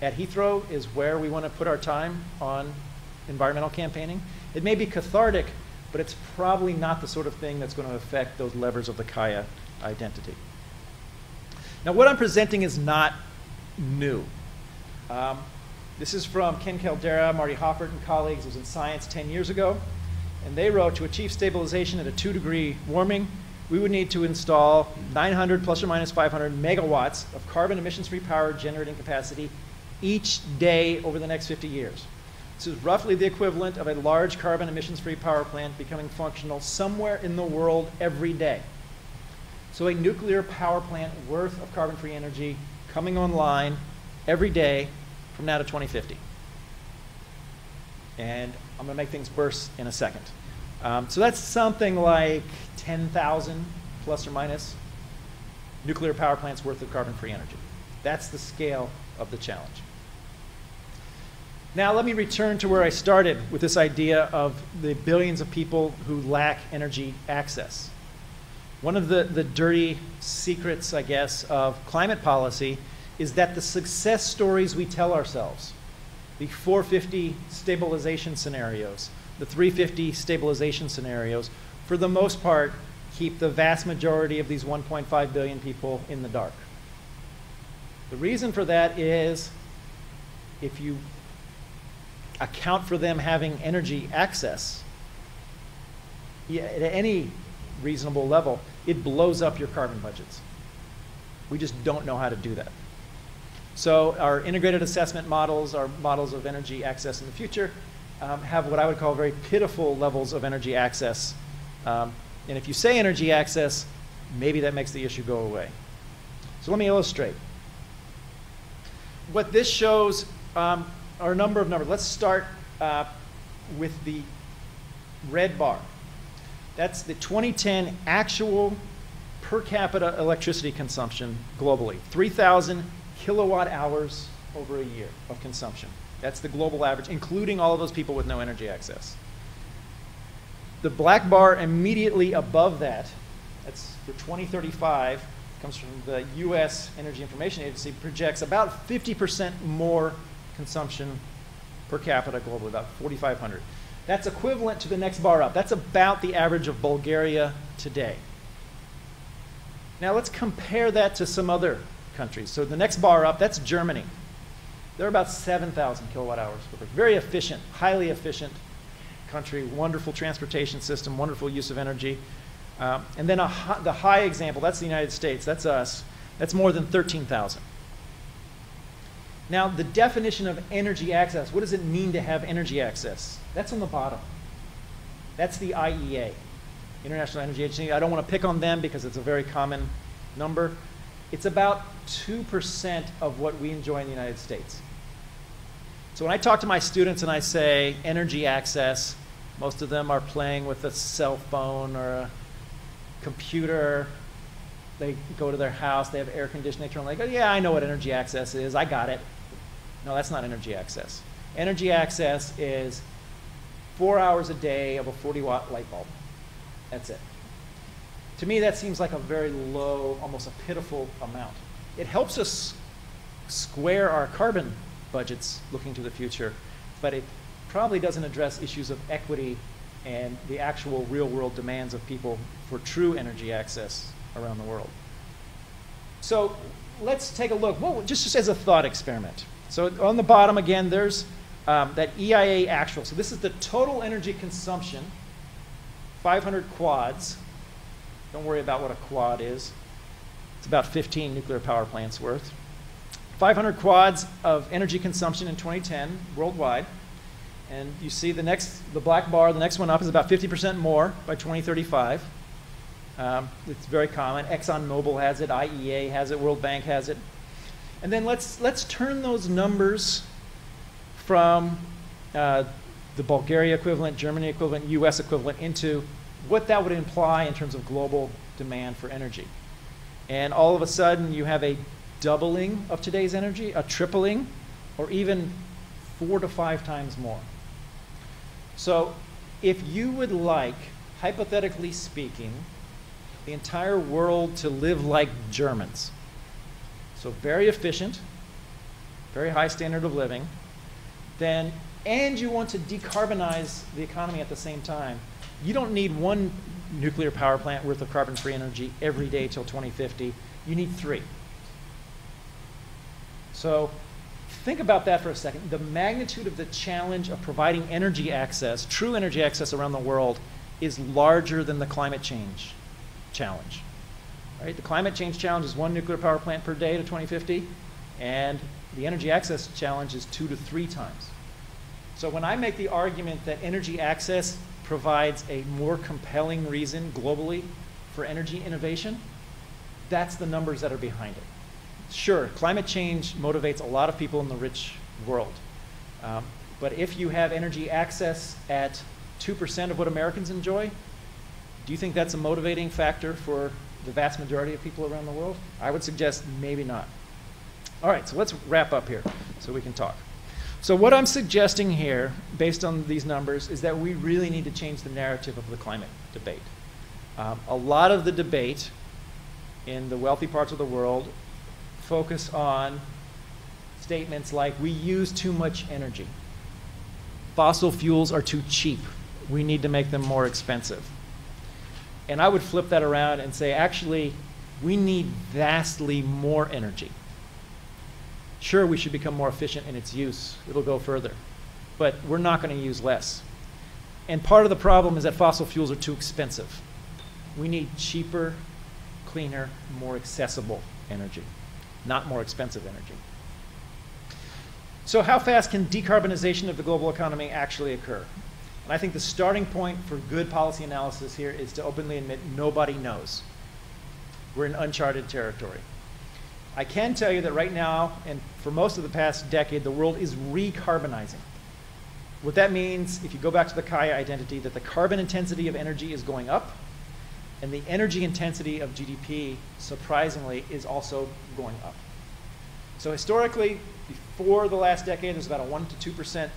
at Heathrow is where we want to put our time on environmental campaigning. It may be cathartic, but it's probably not the sort of thing that's going to affect those levers of the Kaya identity. Now, what I'm presenting is not new. Um, this is from Ken Caldeira, Marty Hoffert, and colleagues. It was in Science 10 years ago. And they wrote to achieve stabilization at a 2 degree warming, we would need to install 900 plus or minus 500 megawatts of carbon emissions free power generating capacity each day over the next 50 years. This is roughly the equivalent of a large carbon emissions free power plant becoming functional somewhere in the world every day. So, a nuclear power plant worth of carbon free energy coming online every day from now to 2050. And I'm going to make things burst in a second. Um, so, that's something like 10,000 plus or minus nuclear power plants worth of carbon free energy. That's the scale of the challenge. Now, let me return to where I started with this idea of the billions of people who lack energy access. One of the, the dirty secrets, I guess, of climate policy is that the success stories we tell ourselves, the 450 stabilization scenarios, the 350 stabilization scenarios, for the most part, keep the vast majority of these 1.5 billion people in the dark. The reason for that is if you account for them having energy access at any reasonable level, it blows up your carbon budgets. We just don't know how to do that. So our integrated assessment models, our models of energy access in the future, um, have what I would call very pitiful levels of energy access. Um, and if you say energy access, maybe that makes the issue go away. So let me illustrate. What this shows um, are a number of numbers. Let's start uh, with the red bar. That's the 2010 actual per capita electricity consumption globally 3,000 kilowatt hours over a year of consumption. That's the global average, including all of those people with no energy access. The black bar immediately above that, that's for 2035, comes from the US Energy Information Agency, projects about 50% more consumption per capita globally, about 4,500. That's equivalent to the next bar up. That's about the average of Bulgaria today. Now let's compare that to some other countries. So the next bar up, that's Germany. They're about 7,000 kilowatt hours. Very efficient, highly efficient country, wonderful transportation system, wonderful use of energy. Um, and then the high example, that's the United States, that's us, that's more than 13,000. Now, the definition of energy access, what does it mean to have energy access? That's on the bottom. That's the IEA, International Energy Agency. I don't want to pick on them because it's a very common number. It's about 2% of what we enjoy in the United States. So when I talk to my students and I say energy access, most of them are playing with a cell phone or a computer. They go to their house, they have air conditioning, they turn like, oh, yeah, I know what energy access is, I got it. No, that's not energy access. Energy access is four hours a day of a 40 watt light bulb. That's it. To me, that seems like a very low, almost a pitiful amount. It helps us square our carbon budgets looking to the future, but it probably doesn't address issues of equity and the actual real world demands of people for true energy access around the world. So let's take a look, well, just as a thought experiment. So on the bottom, again, there's um, that EIA actual. So this is the total energy consumption 500 quads. Don't worry about what a quad is. It's about 15 nuclear power plants worth. 500 quads of energy consumption in 2010 worldwide. And you see the next, the black bar, the next one up is about 50% more by 2035. Um, it's very common. ExxonMobil has it, IEA has it, World Bank has it. And then let's, let's turn those numbers from uh, the Bulgaria equivalent, Germany equivalent, US equivalent into what that would imply in terms of global demand for energy. And all of a sudden, you have a doubling of today's energy, a tripling, or even four to five times more. So, if you would like, hypothetically speaking, the entire world to live like Germans, so very efficient, very high standard of living, then, and you want to decarbonize the economy at the same time, you don't need one nuclear power plant worth of carbon free energy every day till 2050. You need three. So think about that for a second. The magnitude of the challenge of providing energy access, true energy access around the world, is larger than the climate change challenge. Right? The climate change challenge is one nuclear power plant per day to 2050, and the energy access challenge is two to three times. So when I make the argument that energy access provides a more compelling reason globally for energy innovation, that's the numbers that are behind it. Sure, climate change motivates a lot of people in the rich world. Um, but if you have energy access at 2% of what Americans enjoy, do you think that's a motivating factor for the vast majority of people around the world? I would suggest maybe not. All right, so let's wrap up here so we can talk. So what I'm suggesting here, based on these numbers, is that we really need to change the narrative of the climate debate. Um, a lot of the debate in the wealthy parts of the world focus on statements like, we use too much energy. Fossil fuels are too cheap. We need to make them more expensive. And I would flip that around and say, actually, we need vastly more energy. Sure, we should become more efficient in its use. It'll go further. But we're not going to use less. And part of the problem is that fossil fuels are too expensive. We need cheaper, cleaner, more accessible energy, not more expensive energy. So how fast can decarbonization of the global economy actually occur? And I think the starting point for good policy analysis here is to openly admit nobody knows. We're in uncharted territory. I can tell you that right now, and for most of the past decade, the world is recarbonizing. What that means, if you go back to the Kaya identity, that the carbon intensity of energy is going up, and the energy intensity of GDP, surprisingly, is also going up. So historically, before the last decade, there's about a 1% to 2%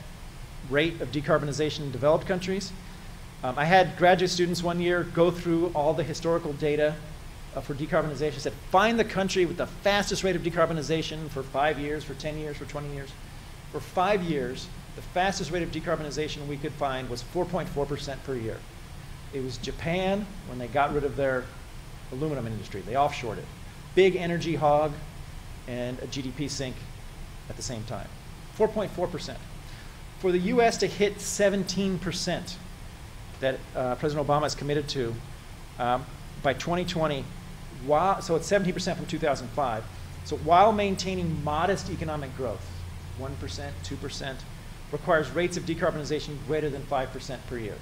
rate of decarbonization in developed countries. Um, I had graduate students one year go through all the historical data uh, for decarbonization. Said, find the country with the fastest rate of decarbonization for five years, for 10 years, for 20 years. For five years, the fastest rate of decarbonization we could find was 4.4% per year. It was Japan when they got rid of their aluminum industry. They offshored it. Big energy hog and a GDP sink at the same time. 4.4% for the U.S. to hit 17% that uh, President Obama is committed to um, by 2020, while, so it's 17% from 2005. So while maintaining modest economic growth, 1%, 2%, requires rates of decarbonization greater than 5% per year.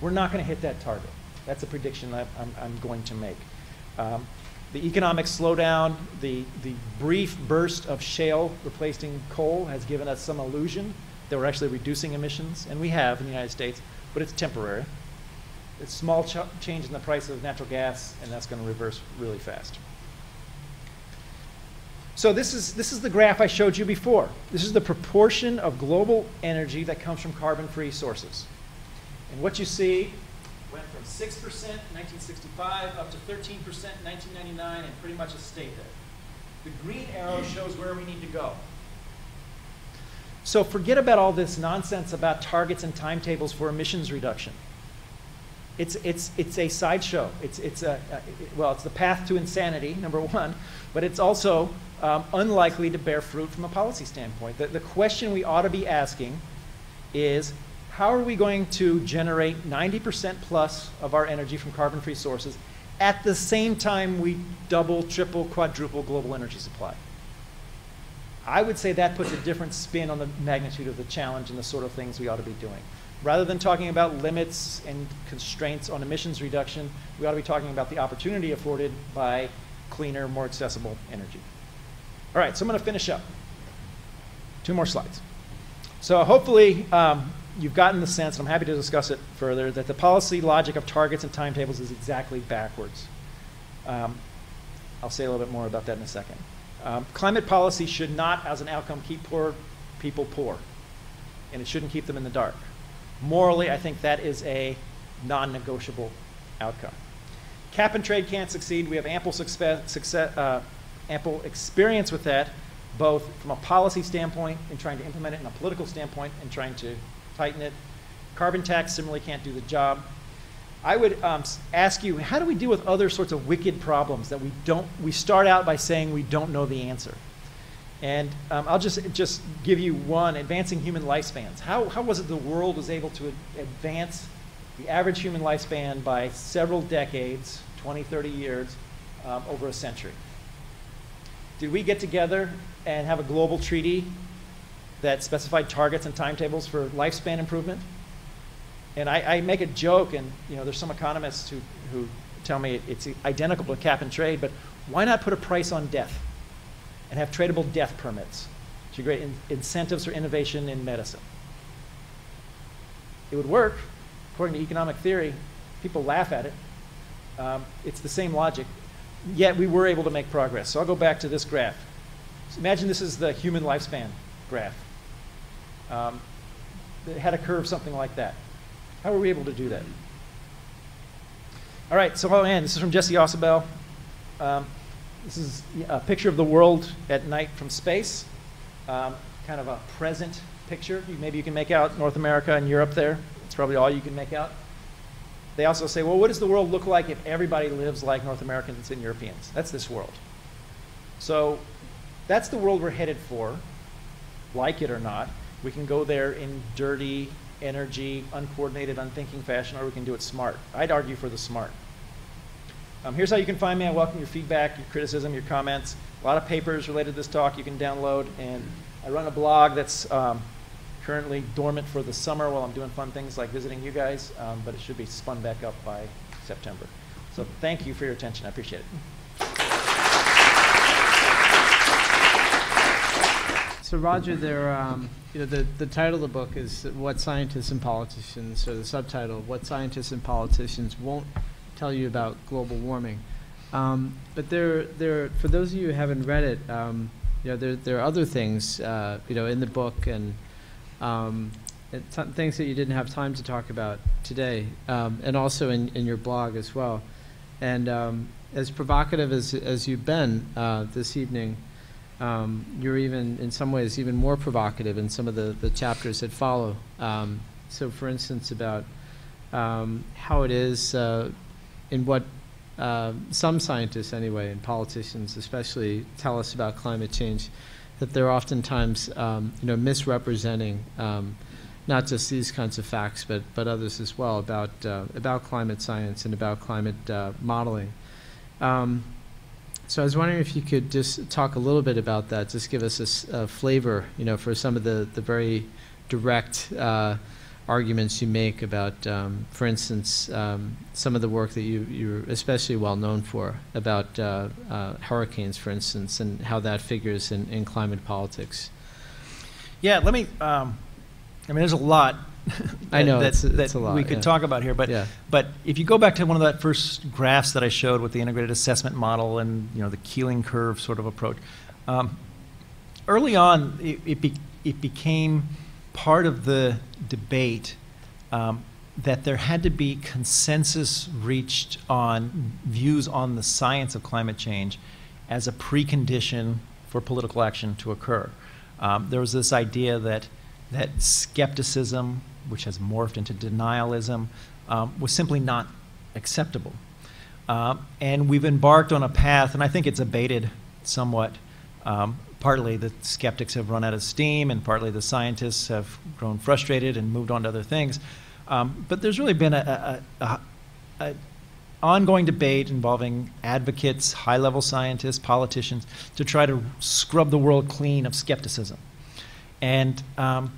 We're not going to hit that target. That's a prediction that I'm, I'm going to make. Um, the economic slowdown, the, the brief burst of shale replacing coal has given us some illusion that we're actually reducing emissions, and we have in the United States, but it's temporary. It's small ch change in the price of natural gas, and that's going to reverse really fast. So this is, this is the graph I showed you before. This is the proportion of global energy that comes from carbon-free sources. And what you see went from 6% in 1965 up to 13% in 1999 and pretty much has stayed there. The green arrow shows where we need to go. So forget about all this nonsense about targets and timetables for emissions reduction. It's, it's, it's a sideshow. It's, it's a, well, it's the path to insanity, number one, but it's also um, unlikely to bear fruit from a policy standpoint. The, the question we ought to be asking is how are we going to generate 90% plus of our energy from carbon-free sources at the same time we double, triple, quadruple global energy supply? I would say that puts a different spin on the magnitude of the challenge and the sort of things we ought to be doing. Rather than talking about limits and constraints on emissions reduction, we ought to be talking about the opportunity afforded by cleaner, more accessible energy. All right, so I'm going to finish up. Two more slides. So hopefully um, you've gotten the sense, and I'm happy to discuss it further, that the policy logic of targets and timetables is exactly backwards. Um, I'll say a little bit more about that in a second. Um, climate policy should not, as an outcome, keep poor people poor, and it shouldn't keep them in the dark. Morally, I think that is a non-negotiable outcome. Cap and trade can't succeed. We have ample, success, success, uh, ample experience with that, both from a policy standpoint in trying to implement it and a political standpoint in trying to tighten it. Carbon tax similarly can't do the job. I would um, ask you, how do we deal with other sorts of wicked problems that we don't, we start out by saying we don't know the answer? And um, I'll just, just give you one, advancing human lifespans. How, how was it the world was able to advance the average human lifespan by several decades, 20, 30 years, um, over a century? Did we get together and have a global treaty that specified targets and timetables for lifespan improvement? And I, I, make a joke, and you know, there's some economists who, who tell me it's identical to cap and trade, but why not put a price on death and have tradable death permits to create in, incentives for innovation in medicine? It would work, according to economic theory. People laugh at it. Um, it's the same logic. Yet we were able to make progress. So I'll go back to this graph. So imagine this is the human lifespan graph. Um, it had a curve something like that. How were we able to do that? All right, so I'll end. This is from Jesse Ausubel. Um, this is a picture of the world at night from space, um, kind of a present picture. Maybe you can make out North America and Europe there. It's probably all you can make out. They also say, well, what does the world look like if everybody lives like North Americans and Europeans? That's this world. So that's the world we're headed for, like it or not. We can go there in dirty, energy, uncoordinated, unthinking fashion, or we can do it smart. I'd argue for the smart. Um, here's how you can find me. I welcome your feedback, your criticism, your comments. A lot of papers related to this talk you can download, and I run a blog that's um, currently dormant for the summer while I'm doing fun things like visiting you guys, um, but it should be spun back up by September. So thank you for your attention. I appreciate it.
So Roger, there, um, you know, the, the title of the book is "What Scientists and Politicians," or the subtitle "What Scientists and Politicians Won't Tell You About Global Warming." Um, but there, there, for those of you who haven't read it, um, you know, there, there are other things, uh, you know, in the book and, um, things that you didn't have time to talk about today, um, and also in, in your blog as well. And um, as provocative as, as you've been uh, this evening. Um, you're even, in some ways, even more provocative in some of the, the chapters that follow. Um, so, for instance, about um, how it is uh, in what uh, some scientists, anyway, and politicians especially, tell us about climate change, that they're oftentimes, um, you know, misrepresenting um, not just these kinds of facts, but, but others as well about, uh, about climate science and about climate uh, modeling. Um, so I was wondering if you could just talk a little bit about that, just give us a, a flavor, you know, for some of the, the very direct uh, arguments you make about, um, for instance, um, some of the work that you, you're especially well known for about uh, uh, hurricanes, for instance, and how that figures in, in climate politics.
Yeah, let me, um, I mean, there's a lot
I know
that,
it's,
that
it's a lot.
we could
yeah.
talk about here. But
Yeah.
but if you go back to one of that first graphs that I showed with the integrated assessment model and you know the Keeling curve sort of approach, um, early on it it, be, it became part of the debate um, that there had to be consensus reached on views on the science of climate change as a precondition for political action to occur. Um, there was this idea that that skepticism, which has morphed into denialism, um, was simply not acceptable. Um, and we've embarked on a path, and I think it's abated somewhat um, partly the skeptics have run out of steam, and partly the scientists have grown frustrated and moved on to other things. Um, but there's really been a, a, a, a ongoing debate involving advocates, high-level scientists, politicians, to try to scrub the world clean of skepticism. And um,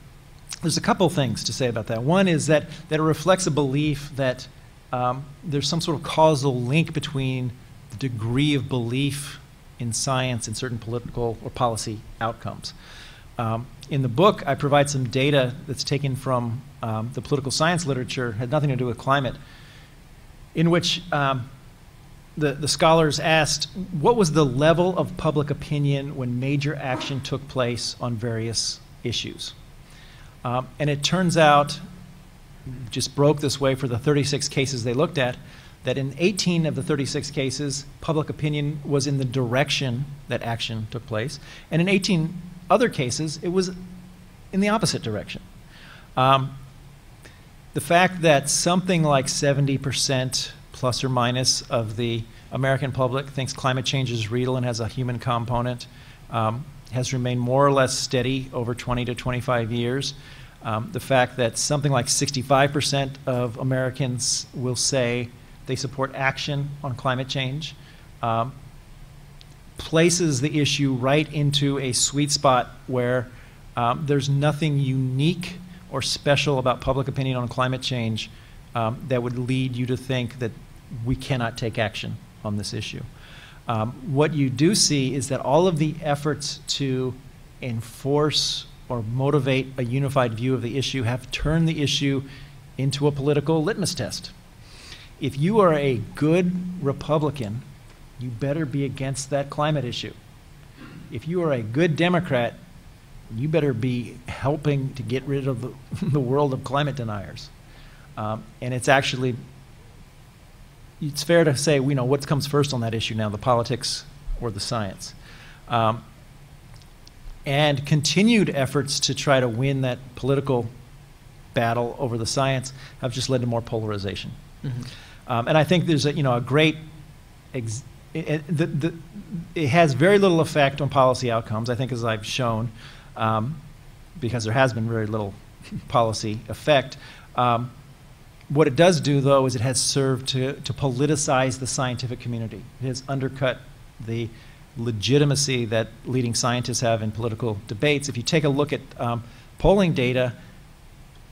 there's a couple things to say about that. One is that, that it reflects a belief that um, there's some sort of causal link between the degree of belief in science and certain political or policy outcomes. Um, in the book, I provide some data that's taken from um, the political science literature, had nothing to do with climate, in which um, the, the scholars asked what was the level of public opinion when major action took place on various issues. Um, and it turns out, just broke this way for the 36 cases they looked at, that in 18 of the 36 cases, public opinion was in the direction that action took place. And in 18 other cases, it was in the opposite direction. Um, the fact that something like 70% plus or minus of the American public thinks climate change is real and has a human component um, has remained more or less steady over 20 to 25 years. Um, the fact that something like 65% of Americans will say they support action on climate change. Um, places the issue right into a sweet spot where um, there's nothing unique or special about public opinion on climate change um, that would lead you to think that we cannot take action on this issue. Um, what you do see is that all of the efforts to enforce or motivate a unified view of the issue have turned the issue into a political litmus test if you are a good Republican, you better be against that climate issue. If you are a good Democrat, you better be helping to get rid of the, the world of climate deniers. Um, and it's actually, it's fair to say, you know, what comes first on that issue now, the politics or the science? Um, and continued efforts to try to win that political battle over the science have just led to more polarization. Mm -hmm. Um, and I think there's a, you know, a great, it, it, the, the, it has very little effect on policy outcomes, I think as I've shown, um, because there has been very little policy effect. Um, what it does do, though, is it has served to, to politicize the scientific community. It has undercut the legitimacy that leading scientists have in political debates. If you take a look at um, polling data,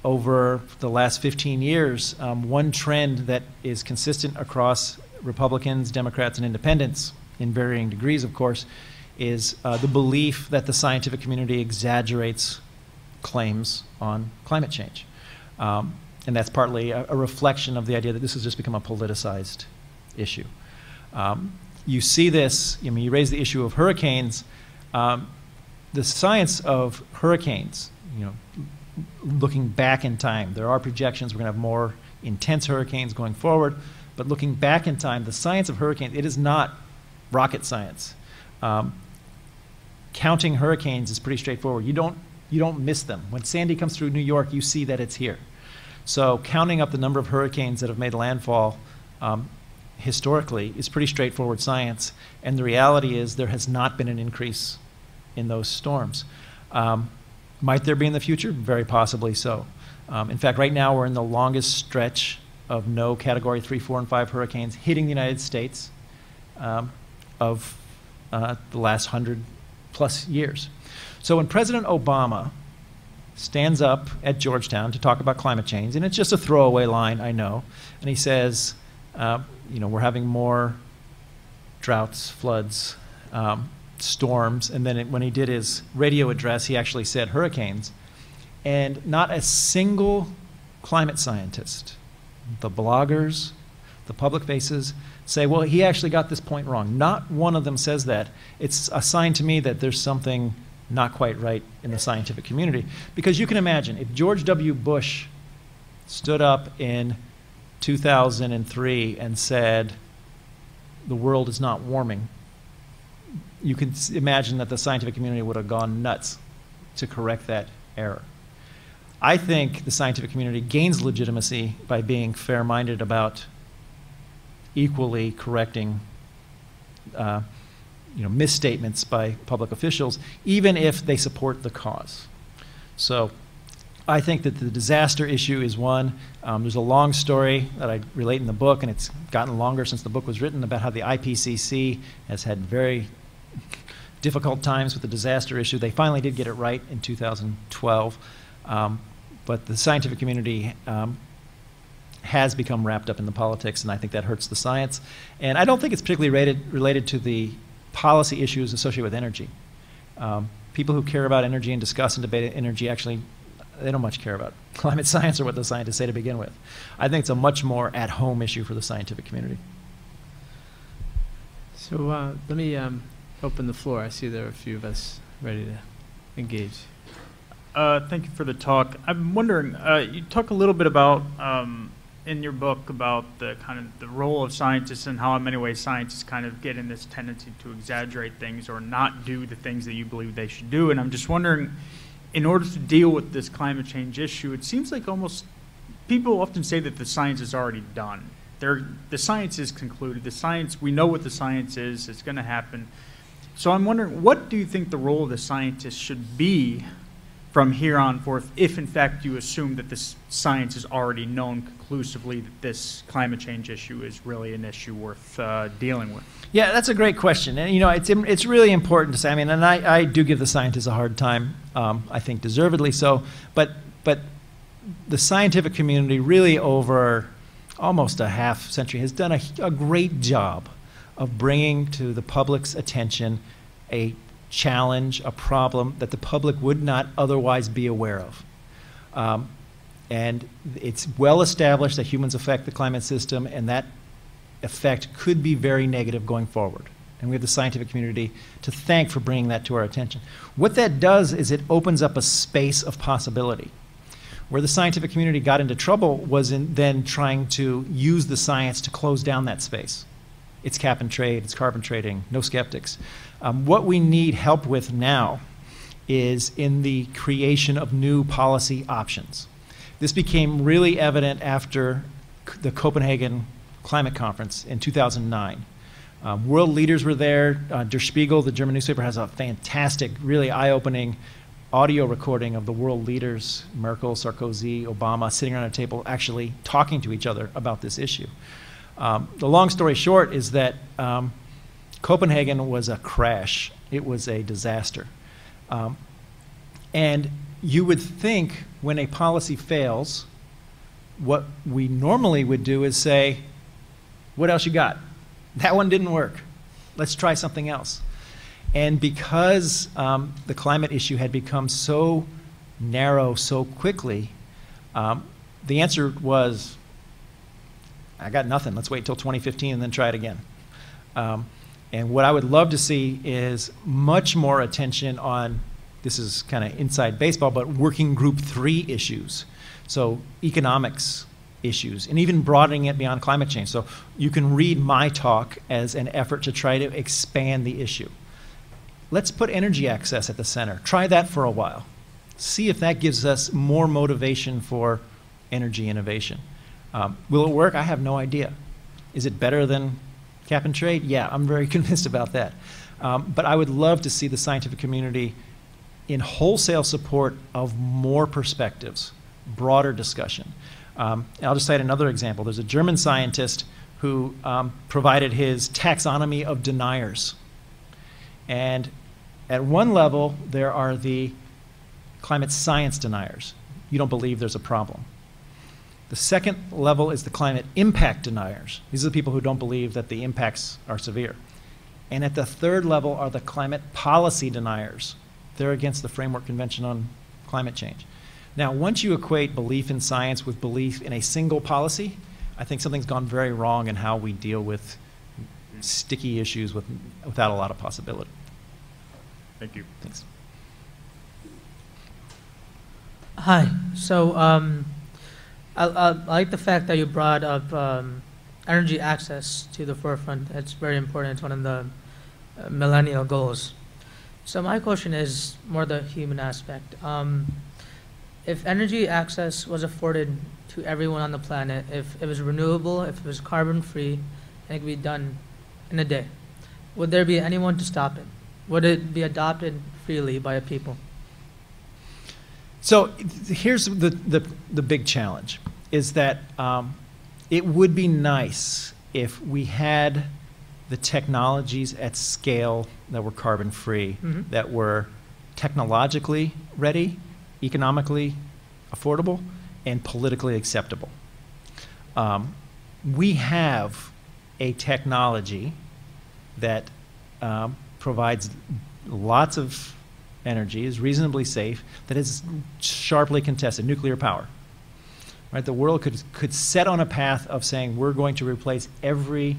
over the last 15 years, um, one trend that is consistent across Republicans, Democrats, and independents, in varying degrees, of course, is uh, the belief that the scientific community exaggerates claims on climate change. Um, and that's partly a, a, reflection of the idea that this has just become a politicized issue. Um, you see this, I mean, you raise the issue of hurricanes. Um, the science of hurricanes, you know, looking back in time. There are projections we're going to have more intense hurricanes going forward, but looking back in time, the science of hurricanes, it is not rocket science. Um, counting hurricanes is pretty straightforward. You don't, you don't miss them. When Sandy comes through New York, you see that it's here. So counting up the number of hurricanes that have made landfall um, historically is pretty straightforward science. And the reality is there has not been an increase in those storms. Um, might there be in the future? Very possibly so. Um, in fact, right now we're in the longest stretch of no Category 3, 4, and 5 hurricanes hitting the United States um, of uh, the last 100 plus years. So when President Obama stands up at Georgetown to talk about climate change, and it's just a throwaway line, I know, and he says, uh, you know, we're having more droughts, floods, um, storms, and then it, when he did his radio address, he actually said hurricanes. And not a single climate scientist, the bloggers, the public faces, say, well, he actually got this point wrong. Not one of them says that. It's a sign to me that there's something not quite right in the scientific community. Because you can imagine, if George W. Bush stood up in 2003 and said, the world is not warming, you can imagine that the scientific community would have gone nuts to correct that error. I think the scientific community gains legitimacy by being fair-minded about equally correcting uh, you know, misstatements by public officials, even if they support the cause. So I think that the disaster issue is one. Um, there's a long story that I relate in the book, and it's gotten longer since the book was written about how the IPCC has had very difficult times with the disaster issue. They finally did get it right in 2012, um, but the scientific community um, has become wrapped up in the politics, and I think that hurts the science. And I don't think it's particularly rated, related to the policy issues associated with energy. Um, people who care about energy and discuss and debate energy actually they don't much care about climate science or what the scientists say to begin with. I think it's a much more at-home issue for the scientific community.
So uh, let me um, open the floor. I see there are a few of us ready to engage.
Uh, thank you for the talk. I'm wondering, uh, you talk a little bit about um, in your book about the kind of the role of scientists and how in many ways scientists kind of get in this tendency to exaggerate things or not do the things that you believe they should do. And I'm just wondering, in order to deal with this climate change issue, it seems like almost people often say that the science is already done. They're, the science is concluded. The science, we know what the science is. It's going to happen. So I'm wondering, what do you think the role of the scientist should be from here on forth, if in fact you assume that this science is already known conclusively that this climate change issue is really an issue worth uh, dealing with?
Yeah, that's a great question, and you know, it's it's really important to say. I mean, and I, I do give the scientists a hard time. Um, I think deservedly so, but but the scientific community really over almost a half century has done a, a great job of bringing to the public's attention a challenge, a problem that the public would not otherwise be aware of. Um, and it's well established that humans affect the climate system, and that effect could be very negative going forward. And we have the scientific community to thank for bringing that to our attention. What that does is it opens up a space of possibility. Where the scientific community got into trouble was in then trying to use the science to close down that space. It's cap and trade, it's carbon trading, no skeptics. Um, what we need help with now is in the creation of new policy options. This became really evident after the Copenhagen Climate Conference in 2009. Um, world leaders were there. Uh, Der Spiegel, the German newspaper, has a fantastic, really eye opening audio recording of the world leaders, Merkel, Sarkozy, Obama, sitting around a table actually talking to each other about this issue. Um, the long story short is that um, Copenhagen was a crash, it was a disaster. Um, and you would think when a policy fails, what we normally would do is say, What else you got? That one didn't work. Let's try something else. And because um, the climate issue had become so narrow so quickly, um, the answer was I got nothing. Let's wait until 2015 and then try it again. Um, and what I would love to see is much more attention on this is kind of inside baseball, but working group three issues. So economics issues, and even broadening it beyond climate change. So you can read my talk as an effort to try to expand the issue. Let's put energy access at the center. Try that for a while. See if that gives us more motivation for energy innovation. Um, will it work? I have no idea. Is it better than cap and trade? Yeah, I'm very convinced about that. Um, but I would love to see the scientific community in wholesale support of more perspectives, broader discussion. Um, I'll just cite another example. There's a German scientist who um, provided his taxonomy of deniers. And at one level, there are the climate science deniers. You don't believe there's a problem. The second level is the climate impact deniers. These are the people who don't believe that the impacts are severe. And at the third level are the climate policy deniers. They're against the Framework Convention on Climate Change. Now, once you equate belief in science with belief in a single policy, I think something's gone very wrong in how we deal with sticky issues with, without a lot of possibility.
Thank you.
Thanks.
Hi. So, um, I, I, like the fact that you brought up um, energy access to the forefront. It's very important. It's one of the uh, millennial goals. So my question is more the human aspect. Um, if energy access was afforded to everyone on the planet, if it was renewable, if it was carbon free, and it could be done in a day, would there be anyone to stop it? Would it be adopted freely by a people?
So here's the, the, the big challenge, is that um, it would be nice if we had the technologies at scale that were carbon-free,
Mhm.
that were technologically ready, economically affordable, and politically acceptable. Um, we have a technology that um, provides lots of energy, is reasonably safe, that is sharply contested, nuclear power. Right? The world could, could set on a path of saying we're going to replace every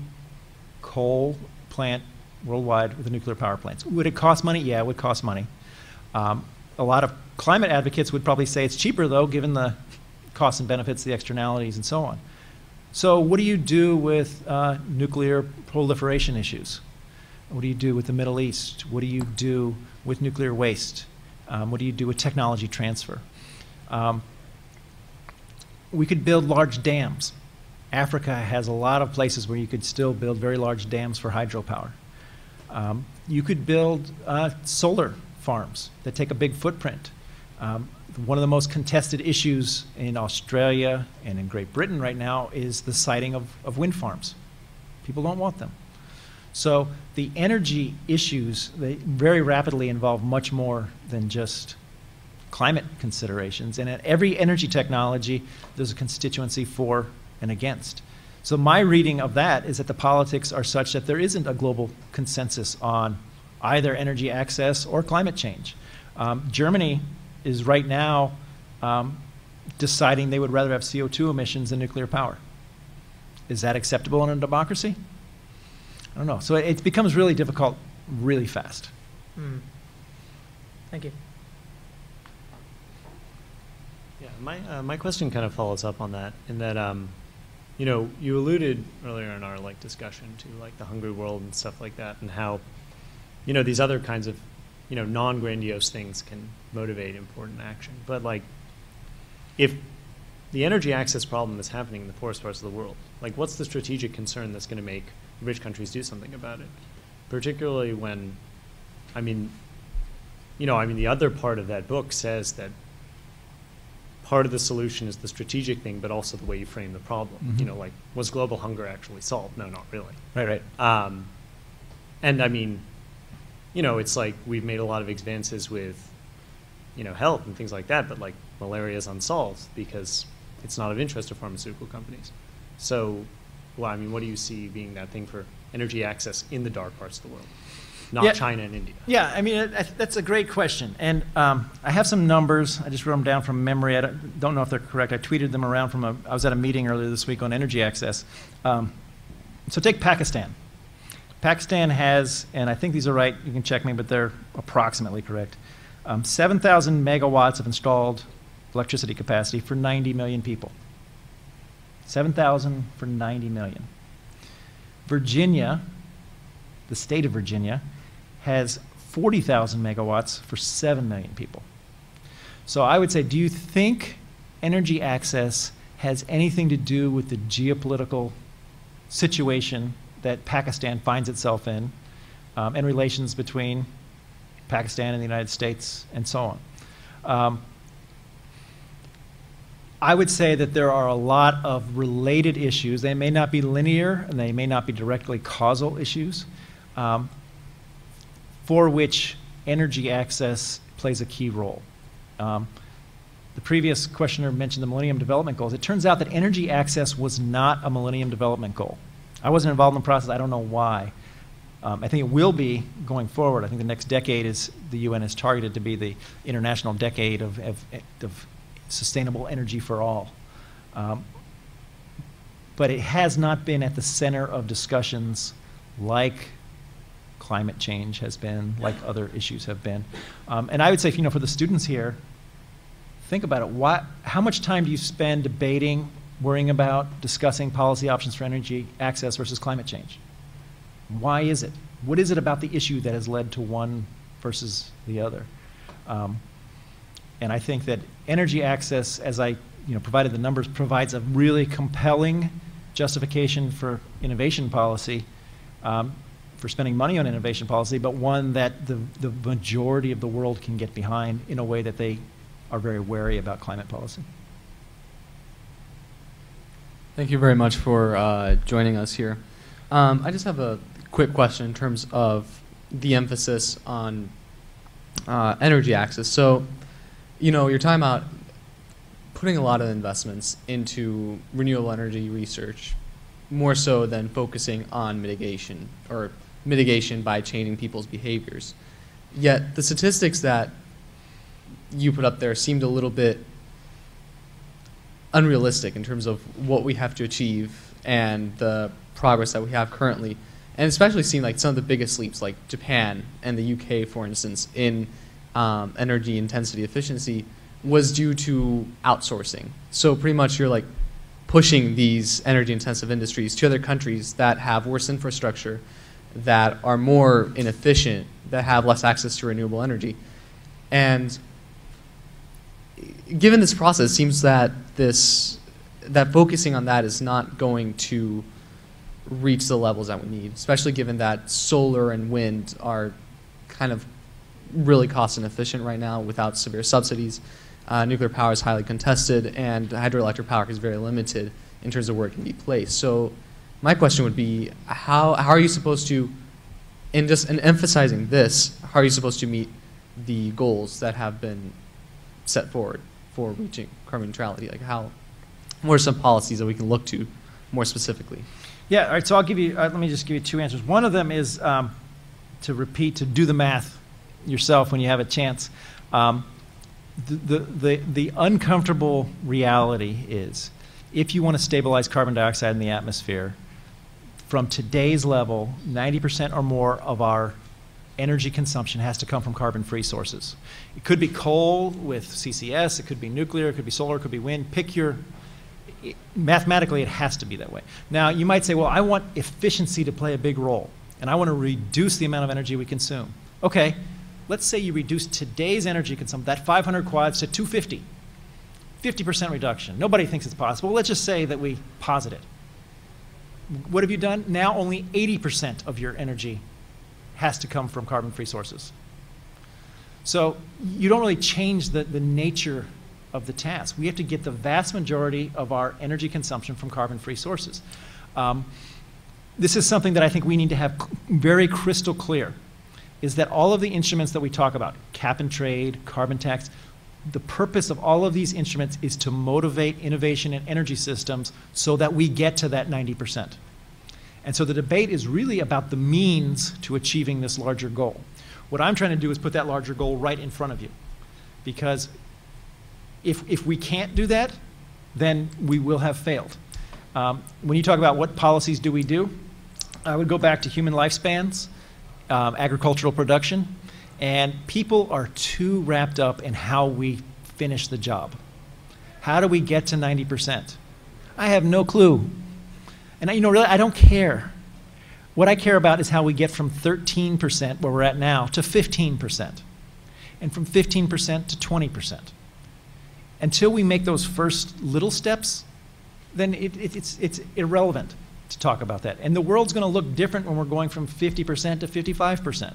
coal plant worldwide with nuclear power plant. Would it cost money? Yeah, it would cost money. Um, a lot of climate advocates would probably say it's cheaper, though, given the costs and benefits, the externalities, and so on. So, what do you do with uh, nuclear proliferation issues? What do you do with the Middle East? What do you do with nuclear waste? Um, what do you do with technology transfer? Um, we could build large dams. Africa has a lot of places where you could still build very large dams for hydropower. Um, you could build uh, solar farms that take a big footprint. Um, one of the most contested issues in Australia and in Great Britain right now is the siting of, of wind farms. People don't want them. So the energy issues, they very rapidly involve much more than just climate considerations. And at every energy technology, there's a constituency for and against. So my reading of that is that the politics are such that there isn't a global consensus on either energy access or climate change. Um, Germany is right now um, deciding they would rather have CO2 emissions than nuclear power. Is that acceptable in a democracy? I don't know. So it, it becomes really difficult really fast.
Hmm. Thank you.
Yeah, my, uh, my question kind of follows up on that, in that, um, you know, you alluded earlier in our like discussion to like the hungry world and stuff like that, and how, you know, these other kinds of, you know, non-grandiose things can motivate important action. But like, if the energy access problem is happening in the poorest parts of the world, like, what's the strategic concern that's going to make rich countries do something about it? Particularly when, I mean, you know, I mean, the other part of that book says that part of the solution is the strategic thing, but also the way you frame the problem.
Mhm.
You know, like, was global hunger actually solved? No, not really.
Right, right.
Um, and I mean, you know, it's like we've made a lot of advances with, you know, health and things like that, but like malaria is unsolved because it's not of interest to pharmaceutical companies. So, well, I mean, what do you see being that thing for energy access in the dark parts of the world, not
Yeah.
China and India?
Yeah, I mean, that's a great question. And um, I have some numbers. I just wrote them down from memory. I don't don't know if they're correct. I tweeted them around from a, I was at a meeting earlier this week on energy access. Um, so take Pakistan. Pakistan has, and I think these are right, you can check me, but they're approximately correct, um, 7,000 megawatts of installed electricity capacity for 90 million people. 7,000 for 90 million. Virginia, the state of Virginia, has 40,000 megawatts for 7 million people. So I would say, do you think energy access has anything to do with the geopolitical situation that Pakistan finds itself in um, and relations between Pakistan and the United States and so on? Um, I would say that there are a lot of related issues. They may not be linear and they may not be directly causal issues, um, for which energy access plays a key role. Um, the previous questioner mentioned the Millennium Development Goals. It turns out that energy access was not a Millennium Development Goal. I wasn't involved in the process. I don't know why. Um, I think it will be going forward. I think the next decade is the UN is targeted to be the international decade of, of, of sustainable energy for all. Um, but it has not been at the center of discussions like climate change has been, like other issues have been. Um, and I would say, you know, for the students here, think about it. Why, how much time do you spend debating, worrying about, discussing policy options for energy access versus climate change? Why is it? What is it about the issue that has led to one versus the other? Um, and I think that energy access, as I you know, provided the numbers, provides a really compelling justification for innovation policy um, for spending money on innovation policy, but one that the, the majority of the world can get behind in a way that they are very wary about climate policy.
Thank you very much for uh, joining us here. Um, I just have a quick question in terms of the emphasis on uh, energy access. So, you know, you're talking about putting a lot of investments into renewable energy research, more so than focusing on mitigation or mitigation by changing people's behaviors. Yet the statistics that you put up there seemed a little bit unrealistic in terms of what we have to achieve and the progress that we have currently. And especially seeing like some of the biggest leaps, like Japan and the UK, for instance, in um, energy intensity efficiency, was due to outsourcing. So pretty much you're like pushing these energy intensive industries to other countries that have worse infrastructure, that are more inefficient, that have less access to renewable energy. And given this process, it seems that this that focusing on that is not going to reach the levels that we need, especially given that solar and wind are kind of really cost inefficient right now without severe subsidies. Uh, nuclear power is highly contested, and hydroelectric power is very limited in terms of where it can be placed. So, my question would be, how how are you supposed to, in just in emphasizing this, how are you supposed to meet the goals that have been set forward for reaching carbon neutrality? Like how, what are some policies that we can look to more specifically?
Yeah, all right, so I'll give you, uh, let me just give you two answers. One of them is um, to repeat, to do the math yourself when you have a chance. Um, the, the, the, uncomfortable reality is if you want to stabilize carbon dioxide in the atmosphere, from today's level, 90% or more of our energy consumption has to come from carbon-free sources. It could be coal with CCS, it could be nuclear, it could be solar, it could be wind. Pick your, it, mathematically it has to be that way. Now you might say, well, I want efficiency to play a big role, and I want to reduce the amount of energy we consume. Okay, let's say you reduce today's energy consumption, that 500 quads to 250. 50% reduction. Nobody thinks it's possible. Let's just say that we posit it. What have you done? Now only 80% of your energy has to come from carbon-free sources. So you don't really change the, the nature of the task. We have to get the vast majority of our energy consumption from carbon-free sources. Um, this is something that I think we need to have very crystal clear, is that all of the instruments that we talk about, cap and trade, carbon tax, the purpose of all of these instruments is to motivate innovation in energy systems so that we get to that 90 percent. And so the debate is really about the means to achieving this larger goal. What I'm trying to do is put that larger goal right in front of you. Because if, if we can't do that, then we will have failed. Um, when you talk about what policies do we do, I would go back to human lifespans, um, agricultural production, and people are too wrapped up in how we finish the job. How do we get to 90%? I have no clue. And you know, really, I don't care. What I care about is how we get from 13%, where we're at now, to 15%, and from 15% to 20%. Until we make those first little steps, then it, it, it's, it's irrelevant to talk about that. And the world's going to look different when we're going from 50% to 55%.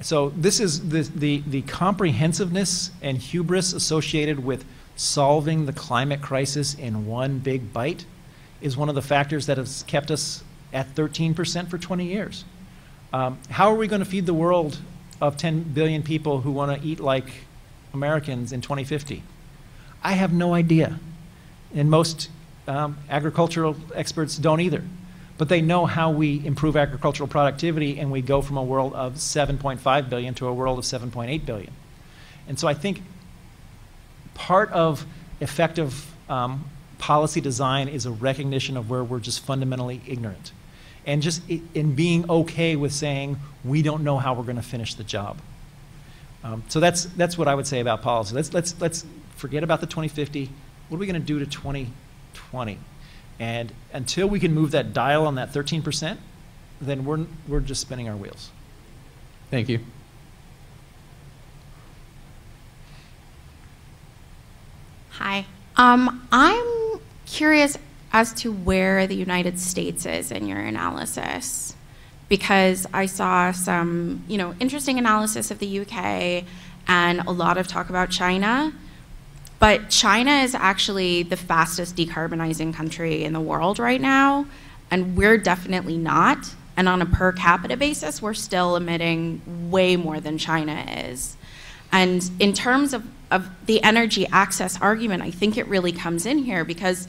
So this is the, the, the comprehensiveness and hubris associated with solving the climate crisis in one big bite is one of the factors that has kept us at 13% for 20 years. Um, how are we going to feed the world of 10 billion people who want to eat like Americans in 2050? I have no idea. And most um, agricultural experts don't either. But they know how we improve agricultural productivity and we go from a world of 7.5 billion to a world of 7.8 billion. And so I think part of effective um, policy design is a recognition of where we're just fundamentally ignorant. And just in being okay with saying, we don't know how we're going to finish the job. Um, so that's, that's what I would say about policy. Let's, let's, let's forget about the 2050. What are we going to do to 2020? And until we can move that dial on that 13%, then we're, we're just spinning our wheels.
Thank you.
Hi. Um, I'm curious as to where the United States is in your analysis because I saw some, you know, interesting analysis of the UK and a lot of talk about China. But China is actually the fastest decarbonizing country in the world right now, and we're definitely not. And on a per capita basis, we're still emitting way more than China is. And in terms of, of the energy access argument, I think it really comes in here because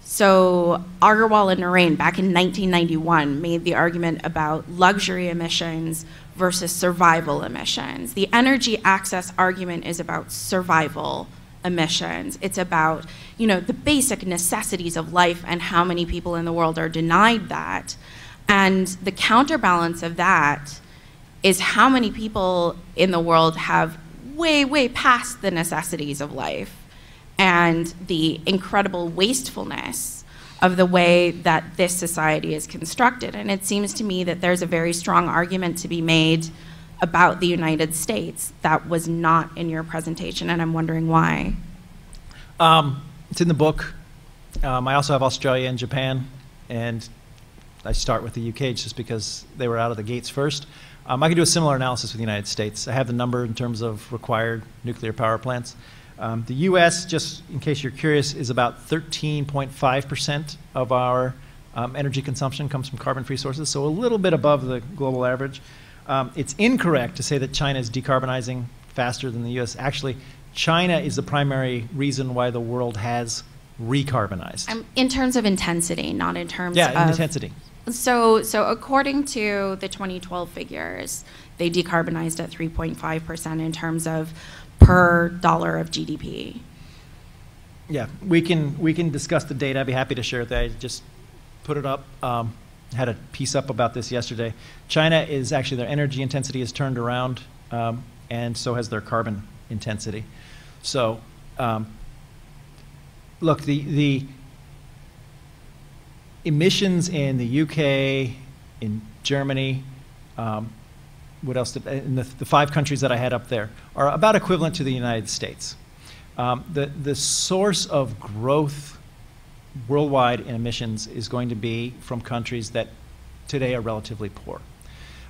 so Agarwal and Narain back in 1991 made the argument about luxury emissions versus survival emissions. The energy access argument is about survival emissions. It's about, you know, the basic necessities of life and how many people in the world are denied that. And the counterbalance of that is how many people in the world have way, way past the necessities of life and the incredible wastefulness of the way that this society is constructed. And it seems to me that there's a very strong argument to be made about the United States that was not in your presentation, and I'm wondering why.
Um, it's in the book. Um, I also have Australia and Japan, and I start with the UK just because they were out of the gates first. Um, I can do a similar analysis with the United States. I have the number in terms of required nuclear power plants. Um, the U.S., just in case you're curious, is about 13.5% of our um, energy consumption comes from carbon-free sources, so a little bit above the global average. Um, it's incorrect to say that China is decarbonizing faster than the U.S. Actually, China is the primary reason why the world has recarbonized.
Um, in terms of intensity, not in terms
yeah,
of
in intensity.
So, so according to the 2012 figures, they decarbonized at 3.5% in terms of per dollar of GDP.
Yeah, we can we can discuss the data. I'd be happy to share that. I just put it up. Um, had a piece up about this yesterday. China is actually their energy intensity has turned around, um, and so has their carbon intensity. So, um, look, the the emissions in the UK, in Germany, um, what else? Did, in the, the, five countries that I had up there are about equivalent to the United States. Um, the, the source of growth worldwide in emissions is going to be from countries that today are relatively poor.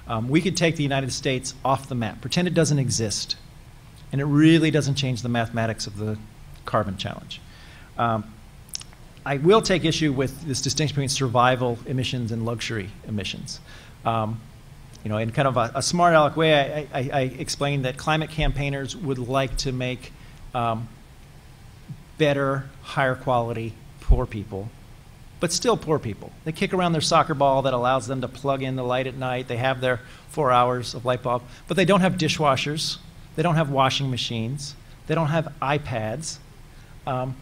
Um, we could take the United States off the map, pretend it doesn't exist, and it really doesn't change the mathematics of the carbon challenge. Um, I will take issue with this distinction between survival emissions and luxury emissions. Um, you know, in kind of a, a smart aleck way, I, I, I, explained that climate campaigners would like to make um, better, higher quality poor people, but still poor people. They kick around their soccer ball that allows them to plug in the light at night. They have their four hours of light bulb, but they don't have dishwashers. They don't have washing machines. They don't have iPads. Um,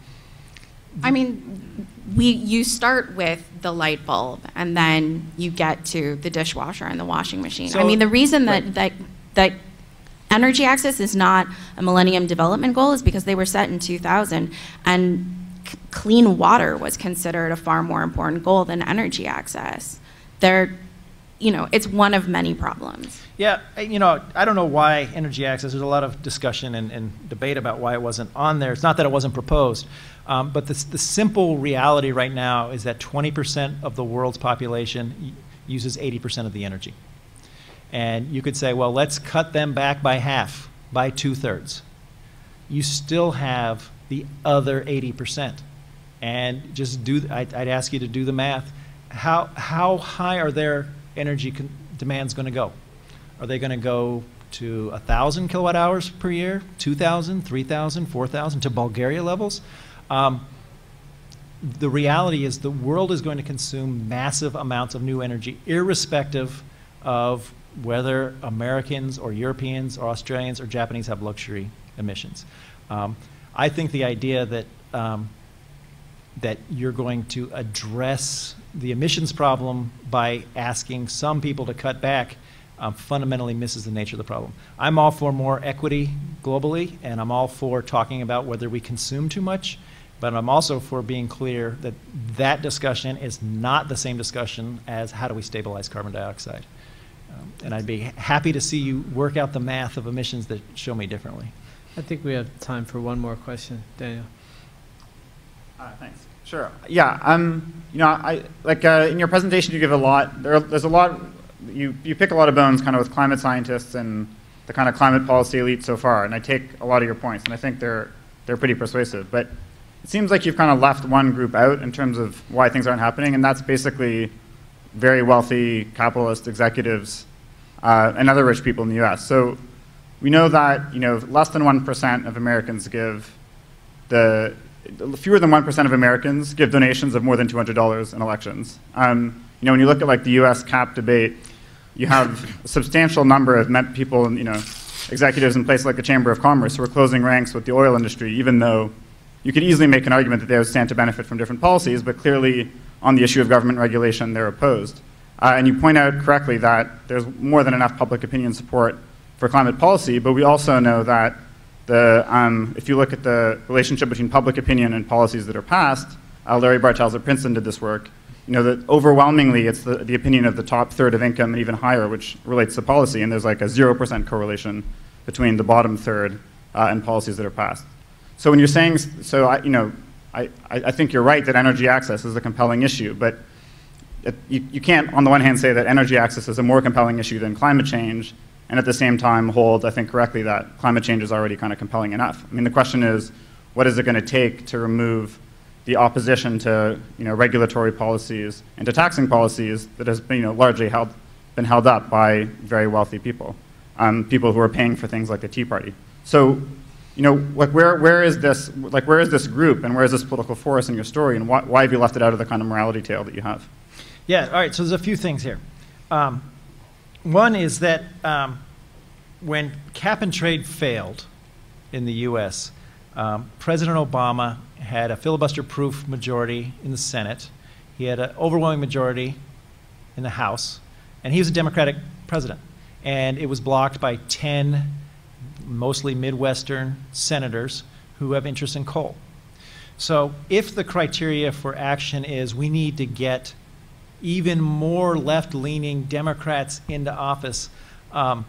I mean, we you start with the light bulb and then you get to the dishwasher and the washing machine. So, I mean, the reason that, right. that that energy access is not a millennium development goal is because they were set in 2000 and clean water was considered a far more important goal than energy access. They're you know, it's one of many problems.
Yeah, you know, I don't know why energy access, there's a lot of discussion and, and debate about why it wasn't on there. It's not that it wasn't proposed, um, but the, the simple reality right now is that 20% of the world's population uses 80% of the energy. And you could say, well, let's cut them back by half, by two thirds. You still have the other 80%. And just do, I'd, I'd ask you to do the math. How, how high are their energy demands going to go? Are they going to go to 1,000 kilowatt hours per year, 2,000, 3,000, 4,000, to Bulgaria levels? Um, the reality is the world is going to consume massive amounts of new energy, irrespective of whether Americans or Europeans or Australians or Japanese have luxury emissions. Um, I think the idea that um, that you're going to address the emissions problem by asking some people to cut back um, fundamentally misses the nature of the problem. I'm all for more equity globally, and I'm all for talking about whether we consume too much, but I'm also for being clear that that discussion is not the same discussion as how do we stabilize carbon dioxide. Um, and I'd be happy to see you work out the math of emissions that show me differently.
I think we have time for one more question. Daniel.
Uh, thanks. Sure. Yeah. Um, you know, I like uh, in your presentation you give a lot. There, there's a lot you, you pick a lot of bones kind of with climate scientists and the kind of climate policy elite so far, and I take a lot of your points, and I think they're, they're pretty persuasive. But it seems like you've kind of left one group out in terms of why things aren't happening, and that's basically very wealthy capitalist executives uh, and other rich people in the US. So we know that you know, less than 1% of Americans give the fewer than 1% of Americans give donations of more than $200 in elections. Um, you know, when you look at like the US cap debate, you have a substantial number of people, you know, executives in places like the Chamber of Commerce who are closing ranks with the oil industry, even though you could easily make an argument that they would stand to benefit from different policies, but clearly on the issue of government regulation, they're opposed. Uh, and you point out correctly that there's more than enough public opinion support for climate policy, but we also know that the, um, if you look at the relationship between public opinion and policies that are passed, uh, Larry Bartels at Princeton did this work, you know, that overwhelmingly it's the, the opinion of the top third of income and even higher, which relates to policy, and there's like a 0% correlation between the bottom third uh, and policies that are passed. So when you're saying, so I, you know, I, I think you're right that energy access is a compelling issue, but it, you, you can't, on the one hand, say that energy access is a more compelling issue than climate change, and at the same time hold, I think correctly, that climate change is already kind of compelling enough. I mean, the question is, what is it going to take to remove the opposition to you know, regulatory policies and to taxing policies that has been you know, largely held, been held up by very wealthy people, um, people who are paying for things like the Tea Party. So, you know, like where, where is this, like where is this group and where is this political force in your story and why, why have you left it out of the kind of morality tale that you have?
Yeah, all right, so there's a few things here. Um, one is that um, when cap and trade failed in the US, um, President Obama had a filibuster proof majority in the Senate. He had an overwhelming majority in the House, and he was a Democratic president. And it was blocked by 10 mostly Midwestern senators who have interest in coal. So, if the criteria for action is we need to get even more left leaning Democrats into office, um,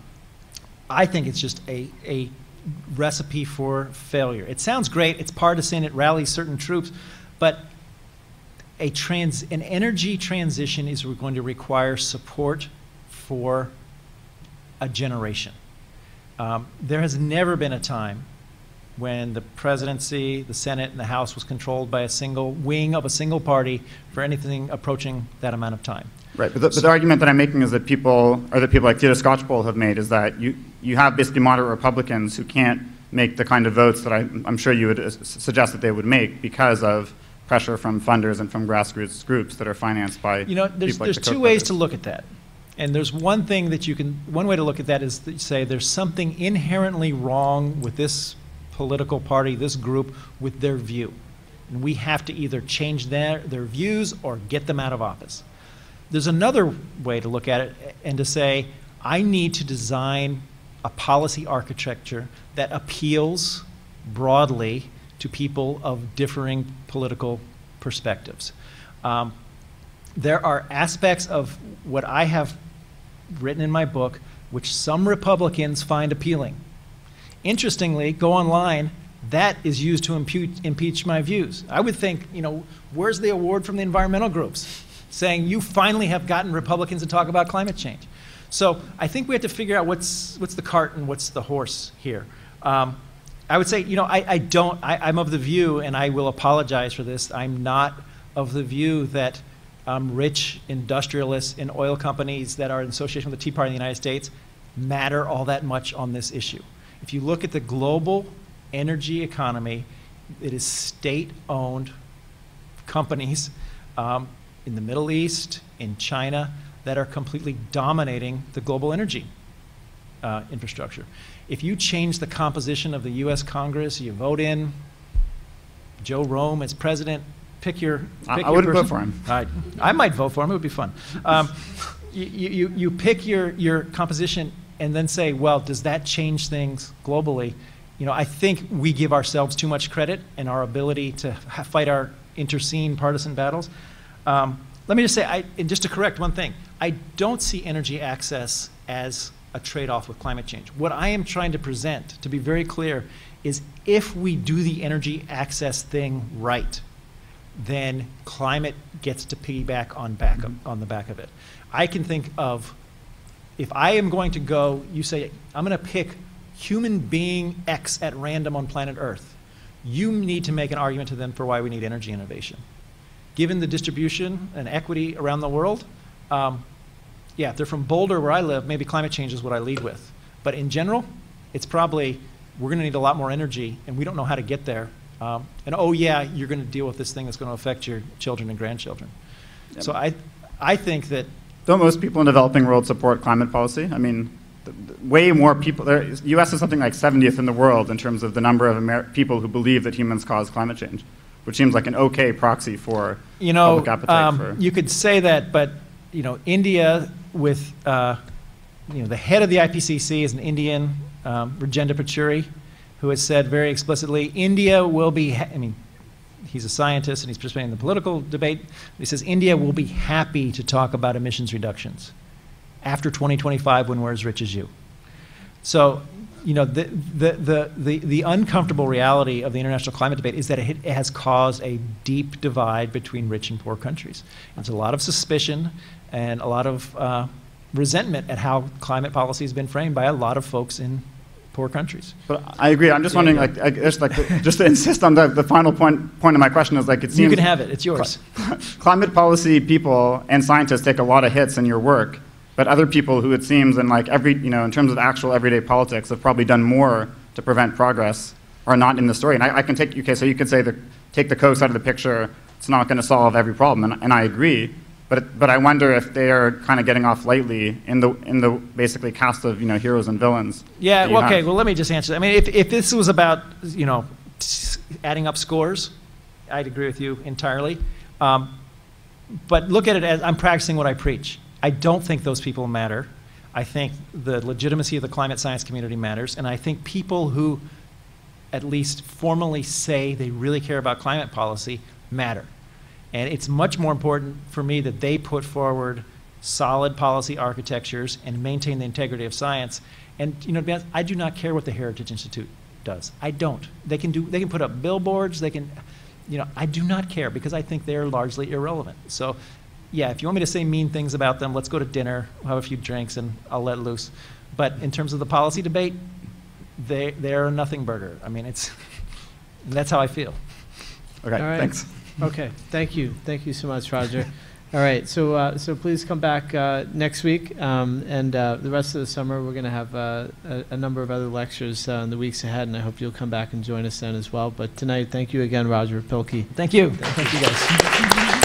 I think it's just a, a recipe for failure. It sounds great, it's partisan, it rallies certain troops, but a trans, an energy transition is going to require support for a generation. Um, there has never been a time when the presidency, the Senate, and the House was controlled by a single wing of a single party for anything approaching that amount of time.
Right, but the, but the, argument that I'm making is that people, or that people like Theda Skocpol have made, is that you, you have basically moderate Republicans who can't make the kind of votes that I, am sure you would uh, suggest that they would make because of pressure from funders and from grassroots groups that are financed by
you know there's, there's
the
two ways to look at that and there's one thing that you can one way to look at that is to say there's something inherently wrong with this political party this group with their view and we have to either change their, their views or get them out of office there's another way to look at it and to say, I need to design a policy architecture that appeals broadly to people of differing political perspectives. Um, there are aspects of what I have written in my book which some Republicans find appealing. Interestingly, go online, that is used to impute, impeach my views. I would think, you know, where's the award from the environmental groups? saying you finally have gotten Republicans to talk about climate change. So I think we have to figure out what's, what's the cart and what's the horse here. Um, I would say, you know, I, I don't, I, am of the view, and I will apologize for this, I'm not of the view that um, rich industrialists and oil companies that are in association with the Tea Party in the United States matter all that much on this issue. If you look at the global energy economy, it is state owned companies um, in the Middle East, in China, that are completely dominating the global energy uh, infrastructure. If you change the composition of the U.S. Congress, you vote in Joe Romm as president, pick your. Pick
I,
your
I wouldn't
person.
vote for him.
I, I might vote for him. It would be fun. Um, you, you, you pick your, your composition and then say, well, does that change things globally? You know, I think we give ourselves too much credit in our ability to fight our interscene partisan battles. Um, let me just say, I, and just to correct one thing, I don't see energy access as a trade-off with climate change. What I am trying to present, to be very clear, is if we do the energy access thing right, then climate gets to piggyback on back of, on the back of it. I can think of if I am going to go, you say, I'm going to pick human being X at random on planet Earth, you need to make an argument to them for why we need energy innovation. Given the distribution and equity around the world, um, yeah, if they're from Boulder, where I live, maybe climate change is what I lead with. But in general, it's probably we're going to need a lot more energy, and we don't know how to get there. Um, and oh yeah, you're going to deal with this thing that's going to affect your children and grandchildren. So I, I think that
Don't most people in the developing world support climate policy? I mean, th- th- way more people. There, U.S. is something like 70th in the world in terms of the number of Amer- people who believe that humans cause climate change, which seems like an okay proxy for
You know,
public appetite
um,
for.
you could say that, but, you know, India with, uh, you know, the head of the IPCC is an Indian, um, Rajendra Pachauri, who has said very explicitly, India will be, ha- I mean, he's a scientist and he's participating in the political debate. He says India will be happy to talk about emissions reductions after 2025 when we're as rich as you. So, you know, the, the, the, the, the uncomfortable reality of the international climate debate is that it, has caused a deep divide between rich and poor countries. There's a lot of suspicion and a lot of uh, resentment at how climate policy has been framed by a lot of folks in poor countries.
But I agree. I'm just
Yeah,
wondering,
yeah.
like, I just like just to insist on the, the final point point of my question is like it seems
You can have it, it's yours.
climate policy people and scientists take a lot of hits in your work, but other people who it seems in like every you know in terms of actual everyday politics have probably done more to prevent progress are not in the story. And I, I can take okay, so you could say that take the coast out of the picture. It's not going to solve every problem, and, and I agree. But but I wonder if they are kind of getting off lightly in the in the basically cast of you know heroes and villains.
Yeah, well, okay, well, let me just answer that. I mean, if, if this was about, you know, adding up scores, I'd agree with you entirely. Um, but look at it as I'm practicing what I preach. I don't think those people matter. I think the legitimacy of the climate science community matters, and I think people who at least formally say they really care about climate policy matter. And it's much more important for me that they put forward solid policy architectures and maintain the integrity of science. And you know, to be honest, I do not care what the Heritage Institute does. I don't. They can do. They can put up billboards. They can, you know, I do not care because I think they are largely irrelevant. So, yeah, if you want me to say mean things about them, let's go to dinner, we'll have a few drinks, and I'll let loose. But in terms of the policy debate, they they're a nothing burger. I mean, it's that's how I feel.
Okay,
All right.
thanks.
Okay, thank you. Thank you so much, Roger. All right, so, uh, so please come back uh, next week, um, and uh, the rest of the summer, we're going to have uh, a a number of other lectures uh, in the weeks ahead, and I hope you'll come back and join us then as well. But tonight, thank you again, Roger Pielke.
Thank you. Thank you, guys.